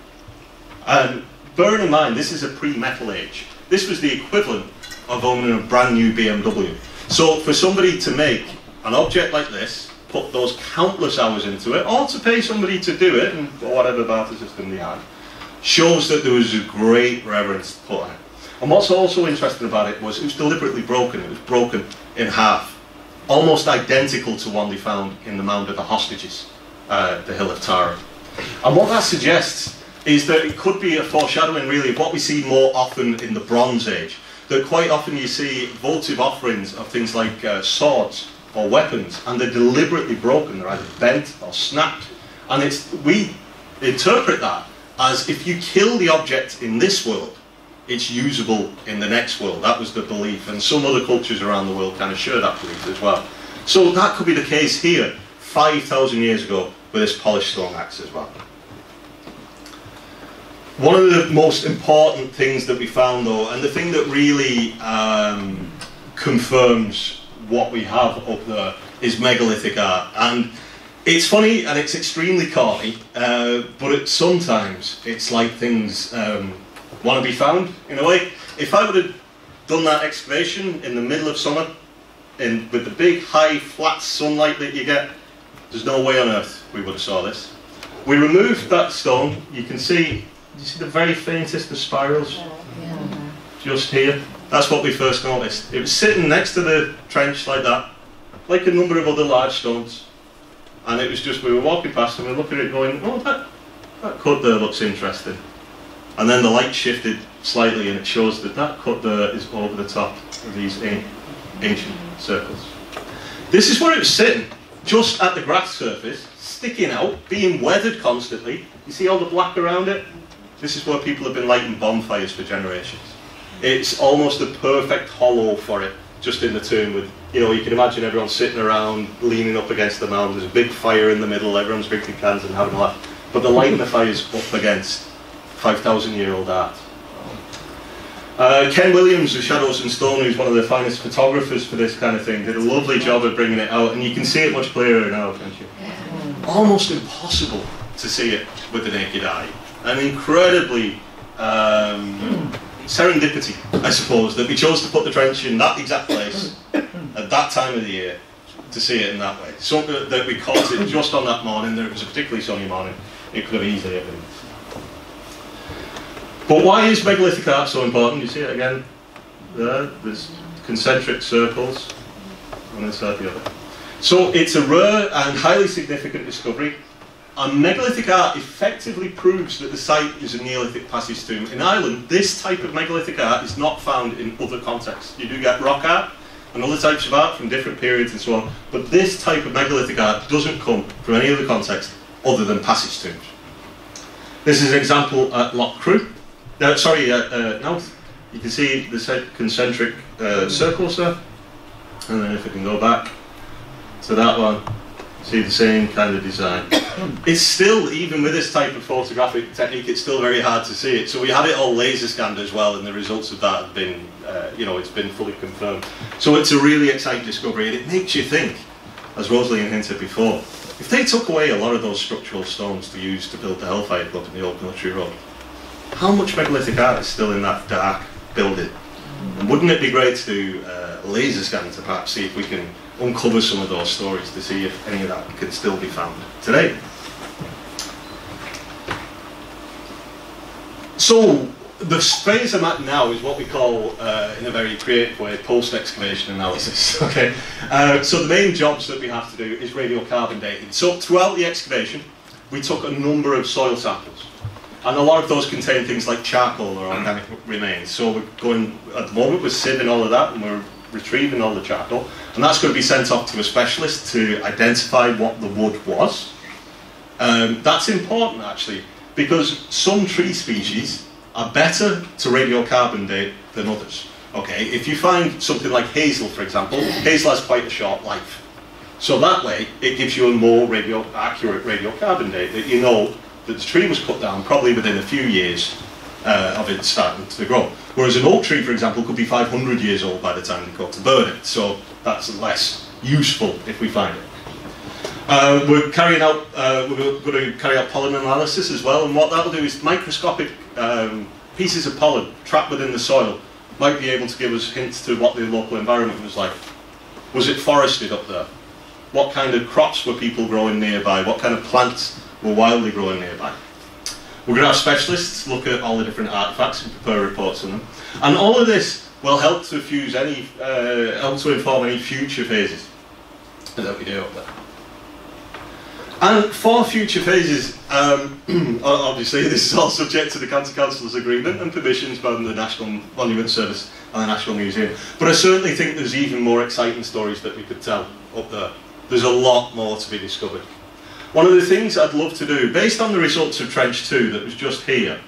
And bearing in mind, this is a pre-metal age. This was the equivalent of owning a brand new BMW. So for somebody to make an object like this, put those countless hours into it, or to pay somebody to do it, and whatever barter system they had, shows that there was a great reverence put on it. And what's also interesting about it was it was deliberately broken. It was broken in half, almost identical to one they found in the mound of the hostages, uh, the Hill of Tara. And what that suggests is that it could be a foreshadowing really of what we see more often in the Bronze Age. That quite often you see votive offerings of things like uh, swords or weapons, and they're deliberately broken. They're either bent or snapped. And it's, we interpret that as if you kill the object in this world, it's usable in the next world. That was the belief, and some other cultures around the world kind of share that belief as well. So that could be the case here, 5,000 years ago, with this polished stone axe as well. One of the most important things that we found though, and the thing that really um, confirms what we have up there is megalithic art. And it's funny and it's extremely corny, uh, but it, sometimes it's like things um, want to be found in a way. If I would have done that excavation in the middle of summer, in, with the big high flat sunlight that you get, there's no way on earth we would have saw this. We removed that stone. You can see, you see the very faintest of spirals yeah. just here. That's what we first noticed. It was sitting next to the trench like that, like a number of other large stones. And it was just, we were walking past and we were looking at it going, oh, that, that cut there looks interesting. And then the light shifted slightly and it shows that that cut there is over the top of these ancient circles. This is where it was sitting, just at the grass surface, sticking out, being weathered constantly. You see all the black around it? This is where people have been lighting bonfires for generations it's almost a perfect hollow for it, just in the tomb with, you know, you can imagine everyone sitting around, leaning up against the mound, there's a big fire in the middle, everyone's drinking cans and having a laugh. But the light in the fire is up against 5,000 year old art. Uh, Ken Williams of Shadows and Stone, who's one of the finest photographers for this kind of thing, did a lovely job of bringing it out, and you can see it much clearer now, can't you? Almost impossible to see it with the naked eye. An incredibly um, serendipity, I suppose, that we chose to put the trench in that exact place at that time of the year to see it in that way. So that we caught it just on that morning, that it was a particularly sunny morning, it could have easily have been. But why is megalithic art so important? You see it again there, there's concentric circles, one inside the other. So it's a rare and highly significant discovery and megalithic art effectively proves that the site is a Neolithic passage tomb. In Ireland, this type of megalithic art is not found in other contexts. You do get rock art and other types of art from different periods and so on, but this type of megalithic art doesn't come from any other context other than passage tombs. This is an example at Loughcrew, uh, sorry, at uh, Knowth. You can see the concentric uh, circles there, and then if we can go back to that one, see the same kind of design. It's still, even with this type of photographic technique, it's still very hard to see it. So we had it all laser scanned as well, and the results of that have been, uh, you know, it's been fully confirmed. So it's a really exciting discovery, and it makes you think, as Rosaleen hinted before, if they took away a lot of those structural stones to use to build the Hellfire Club in the old military road, how much megalithic art is still in that dark building? And wouldn't it be great to uh, laser scan to perhaps see if we can uncover some of those stories to see if any of that can still be found today? So, the phase I'm at now is what we call, uh, in a very creative way, post-excavation analysis. Okay, uh, so the main jobs that we have to do is radiocarbon dating. So throughout the excavation, we took a number of soil samples, and a lot of those contain things like charcoal or organic remains. So we're going at the moment we're sieving all of that, and we're retrieving all the charcoal, and that's going to be sent off to a specialist to identify what the wood was. Um, that's important actually because some tree species are better to radiocarbon date than others. Okay, if you find something like hazel, for example, hazel has quite a short life. So that way, it gives you a more radio accurate radiocarbon date that you know that the tree was cut down probably within a few years uh, of it starting to grow. Whereas an oak tree, for example, could be 500 years old by the time they go to burn it. So that's less useful if we find it. Uh, we're carrying out, uh, we're going to carry out pollen analysis as well, and what that'll do is microscopic um, pieces of pollen trapped within the soil might be able to give us hints to what the local environment was like. Was it forested up there? What kind of crops were people growing nearby? What kind of plants were wildly growing nearby? We're going to have specialists look at all the different artifacts and prepare reports on them. And all of this will help to fuse any, uh, help to inform any future phases that we do up there. And for future phases, um, obviously this is all subject to the County Council's agreement and permissions from the National Monument Service and the National Museum. But I certainly think there's even more exciting stories that we could tell up there. There's a lot more to be discovered. One of the things I'd love to do, based on the results of Trench 2 that was just here,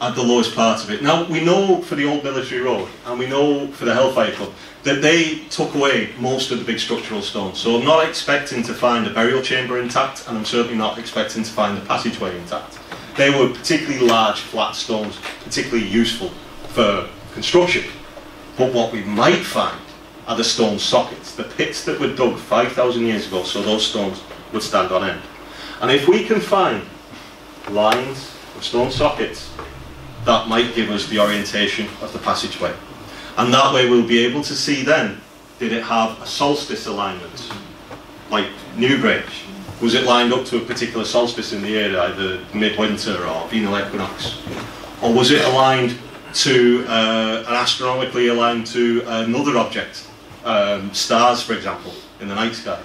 at the lowest part of it. Now, we know for the old military road, and we know for the Hellfire Club, that they took away most of the big structural stones. So I'm not expecting to find a burial chamber intact, and I'm certainly not expecting to find the passageway intact. They were particularly large, flat stones, particularly useful for construction. But what we might find are the stone sockets, the pits that were dug 5,000 years ago, so those stones would stand on end. And if we can find lines of stone sockets, that might give us the orientation of the passageway. And that way we'll be able to see then, did it have a solstice alignment, like Newgrange? Was it lined up to a particular solstice in the year, either midwinter or venal equinox? Or was it aligned to, uh, an astronomically aligned to another object, um, stars for example, in the night sky?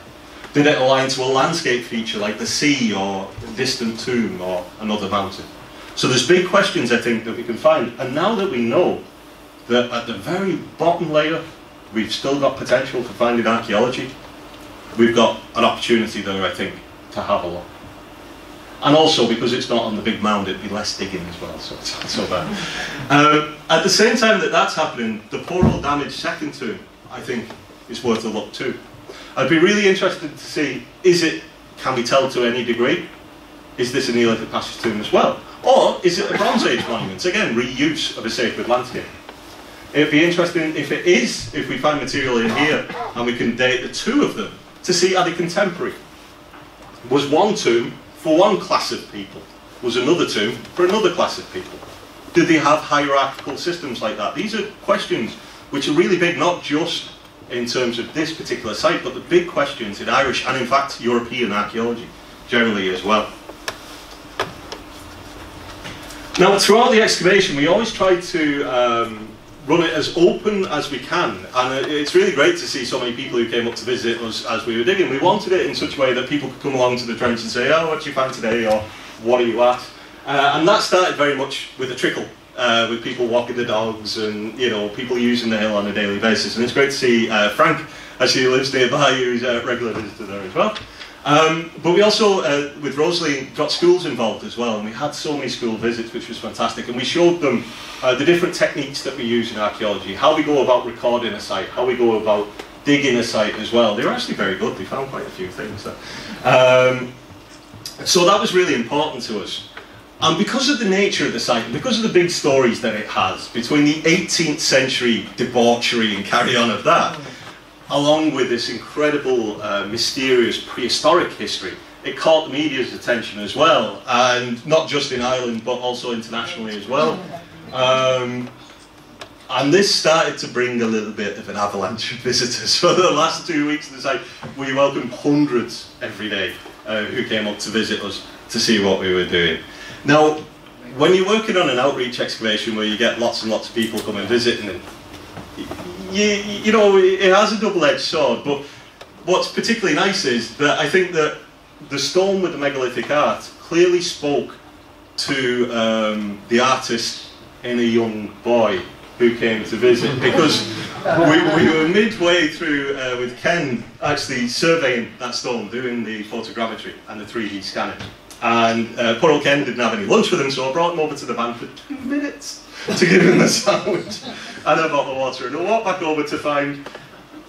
Did it align to a landscape feature like the sea or a distant tomb or another mountain? So there's big questions I think that we can find. And now that we know that at the very bottom layer, we've still got potential for finding archaeology. We've got an opportunity there, I think, to have a look. And also, because it's not on the big mound, it'd be less digging as well, so it's not so bad. Um, at the same time that that's happening, the poor old damaged second tomb, I think, is worth a look too. I'd be really interested to see, is it, can we tell to any degree? Is this a Neolithic passage tomb as well? Or is it a Bronze Age monument? Again, reuse of a sacred landscape. It'd be interesting if it is, if we find material in here and we can date the two of them to see are they contemporary. Was one tomb for one class of people? Was another tomb for another class of people? Do they have hierarchical systems like that? These are questions which are really big, not just in terms of this particular site, but the big questions in Irish and in fact European archaeology generally as well. Now, throughout the excavation, we always try to um, run it as open as we can. And it's really great to see so many people who came up to visit us as we were digging. We wanted it in such a way that people could come along to the trench and say, oh, what you find today? Or what are you at? Uh, and that started very much with a trickle. Uh, with people walking the dogs and you know people using the hill on a daily basis and it's great to see uh, Frank actually lives nearby who's a regular visitor there as well um, but we also, uh, with Rosaleen, got schools involved as well, and we had so many school visits, which was fantastic. And we showed them uh, the different techniques that we use in archaeology, how we go about recording a site, how we go about digging a site as well. They were actually very good. They found quite a few things. Um, so that was really important to us. And because of the nature of the site, because of the big stories that it has, between the 18th century debauchery and carry on of that, along with this incredible, uh, mysterious prehistoric history, it caught the media's attention as well, and not just in Ireland but also internationally as well. Um, and this started to bring a little bit of an avalanche of visitors. For the last two weeks of the site, we welcomed hundreds every day uh, who came up to visit us to see what we were doing. Now, when you're working on an outreach excavation where you get lots and lots of people come and visit, and you, you know, it has a double-edged sword, but what's particularly nice is that I think that the stone with the megalithic art clearly spoke to um, the artist in a young boy who came to visit because we, we were midway through uh, with Ken actually surveying that stone, doing the photogrammetry and the 3D scanning. And uh, poor old Ken didn't have any lunch with him, so I brought him over to the van for two minutes to give him a sandwich and a bottle of water. And I walked back over to find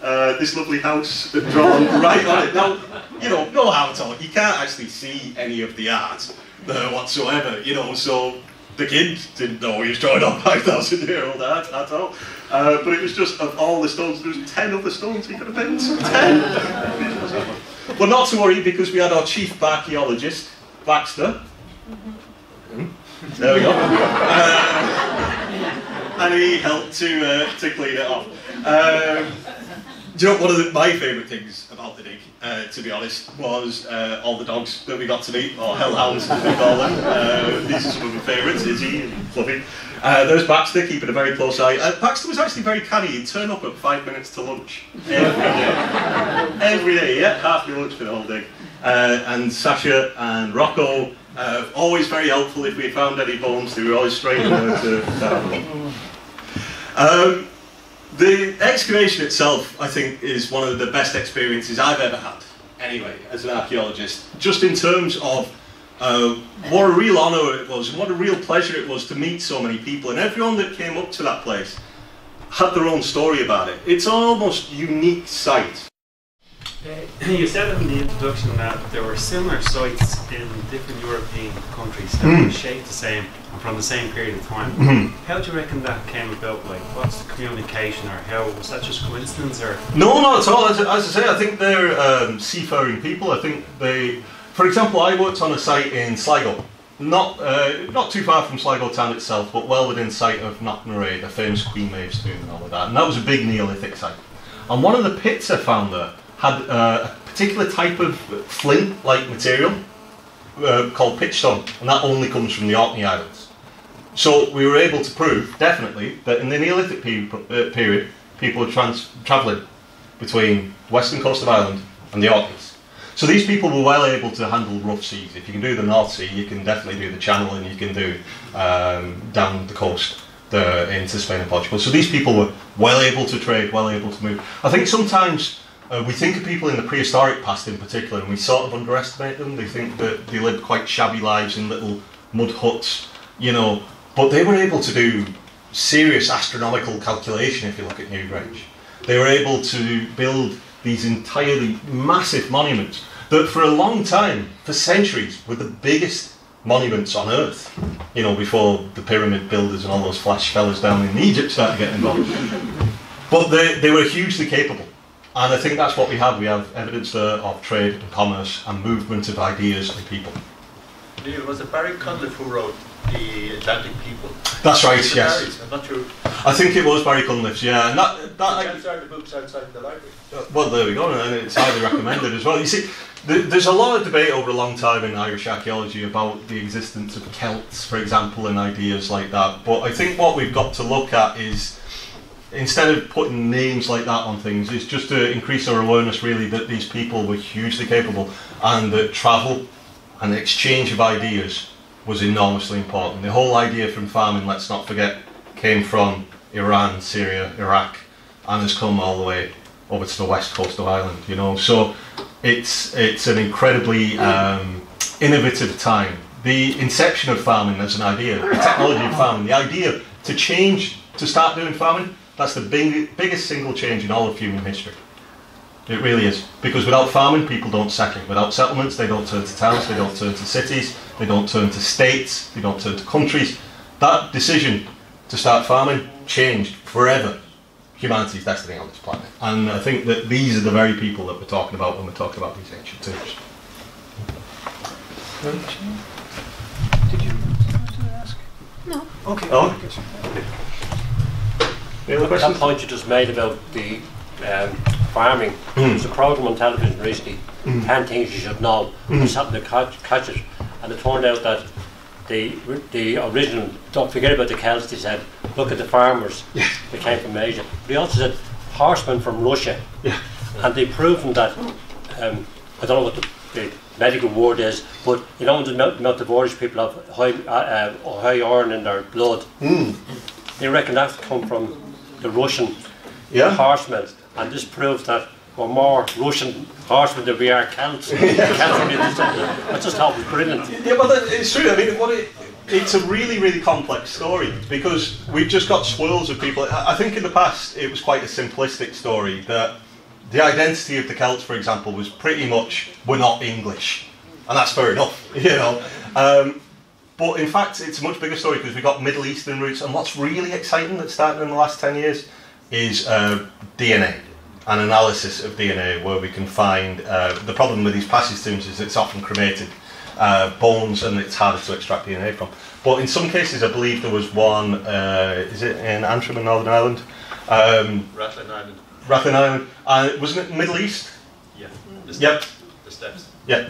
uh, this lovely house drawn right on it. Now, you know, no how at all. You can't actually see any of the art there whatsoever, you know, so the kid didn't know he was drawing on 5,000 year old art at all. Uh, but it was just, of all the stones, there was 10 other stones he could have picked. 10! but not to worry, because we had our chief archaeologist, Baxter. There we go. Uh, and he helped to, uh, to clean it off. Um, do you know one of the, my favourite things about the dig, uh, to be honest, was uh, all the dogs that we got to meet, or hellhounds as we call them. Uh, these are some of my favourites, Izzy and Fluffy. Uh, there's Baxter, keeping a very close eye. Uh, Baxter was actually very canny. He'd turn up at five minutes to lunch every day. every day, yeah, half your lunch for the whole dig. Uh, and Sasha and Rocco, uh, always very helpful if we found any bones, they were always straight to them. Um, the excavation itself, I think, is one of the best experiences I've ever had, anyway, as an archaeologist. Just in terms of uh, what a real honour it was, and what a real pleasure it was to meet so many people, and everyone that came up to that place had their own story about it. It's an almost unique site. You said in the introduction that there were similar sites in different European countries that Mm. were shaped the same and from the same period of time. Mhm. How do you reckon that came about? Like, what's the communication, or how was that just coincidence, or No, not at all. As, as I say, I think they're um, seafaring people. I think they, for example, I worked on a site in Sligo, not uh, not too far from Sligo town itself, but well within sight of Knocknarea, the famous Queen Maeve's tomb and all of that. And that was a big Neolithic site. And one of the pits I found there had uh, a particular type of flint-like material uh, called pitchstone, and that only comes from the Orkney Islands. So we were able to prove, definitely, that in the Neolithic pe- uh, period, people were travelling between western coast of Ireland and the Orkneys. So these people were well able to handle rough seas. If you can do the North Sea, you can definitely do the Channel, and you can do um, down the coast the, into Spain and Portugal. So these people were well able to trade, well able to move. I think sometimes uh, we think of people in the prehistoric past in particular, and we sort of underestimate them. They think that they lived quite shabby lives in little mud huts, you know, but they were able to do serious astronomical calculation if you look at Newgrange. They were able to build these entirely massive monuments that for a long time, for centuries, were the biggest monuments on earth. You know, before the pyramid builders and all those flash fellas down in Egypt started getting involved. But they, they were hugely capable. And I think that's what we have. We have evidence there of trade and commerce and movement of ideas and people. It was it Barry Cunliffe who wrote The Atlantic People? That's right, yes. Barry's? I'm not sure. I think it was Barry Cunliffe's, yeah. And that, that, the books outside the library. Uh, well, there we go, and it's highly recommended as well. You see, th- there's a lot of debate over a long time in Irish archaeology about the existence of Celts, for example, and ideas like that. But I think what we've got to look at is, instead of putting names like that on things, is just to increase our awareness really that these people were hugely capable and that travel and exchange of ideas was enormously important. The whole idea from farming, let's not forget, came from Iran, Syria, Iraq, and has come all the way over to the west coast of Ireland. You know, so it's it's an incredibly um, innovative time. The inception of farming as an idea, the technology of farming, the idea to change to start doing farming, that's the big, biggest single change in all of human history. It really is. Because without farming, people don't settle. Without settlements, they don't turn to towns, they don't turn to cities, they don't turn to states, they don't turn to countries. That decision to start farming changed forever humanity's destiny on this planet. And I think that these are the very people that we're talking about when we're talking about these ancient tombs. Did you ask? No. Okay. Oh. Any other That point you just made about the um, farming, Mm. there was a program on television recently, Mm. 10 things you should know, Mm. just happened to catch, catch it, and it turned out that the the original, don't forget about the Celts, they said, look at the farmers, they came from Asia. But he also said, horsemen from Russia. Yeah. And they've proven that, um, I don't know what the, the medical word is, but you know, the amount amount of Irish people have high, uh, uh, high iron in their blood. Mm. They reckon that's come from the Russian Yeah. horsemen, and this proves that we're more Russian horsemen than we are Celts. Celts are really just- I just thought was brilliant. Yeah, but that, it's true. I mean, what it, it's a really, really complex story because we've just got swirls of people. I I think in the past it was quite a simplistic story that the identity of the Celts, for example, was pretty much we're not English, and that's fair enough, you know. Um, but in fact, it's a much bigger story because we've got Middle Eastern roots, and what's really exciting that's started in the last ten years is uh, DNA. An analysis of DNA where we can find uh, the problem with these passage tombs is it's often cremated uh, bones and it's harder to extract DNA from. But in some cases, I believe there was one, uh, is it in Antrim in Northern Ireland? Um, Rattling Island. Rathlin Island. Uh, wasn't it Middle East? Yeah. The Yep. steppes. The steppes. Yeah.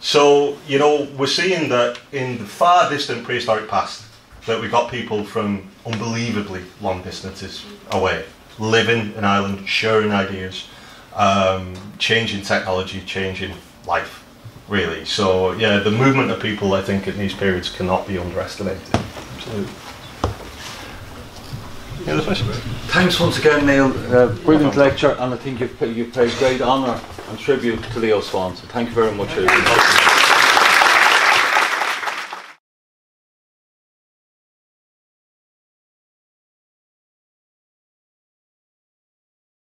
So, you know, we're seeing that in the far distant prehistoric past, that we've got people from unbelievably long distances away, living in Ireland, sharing ideas, um, changing technology, changing life, really. So, yeah, the movement of people, I think, in these periods cannot be underestimated. Absolutely. Any other questions? Thanks once again, Neil. Uh, brilliant lecture, and I think you've, you've paid great honour and tribute to Leo Swan. So thank you very much.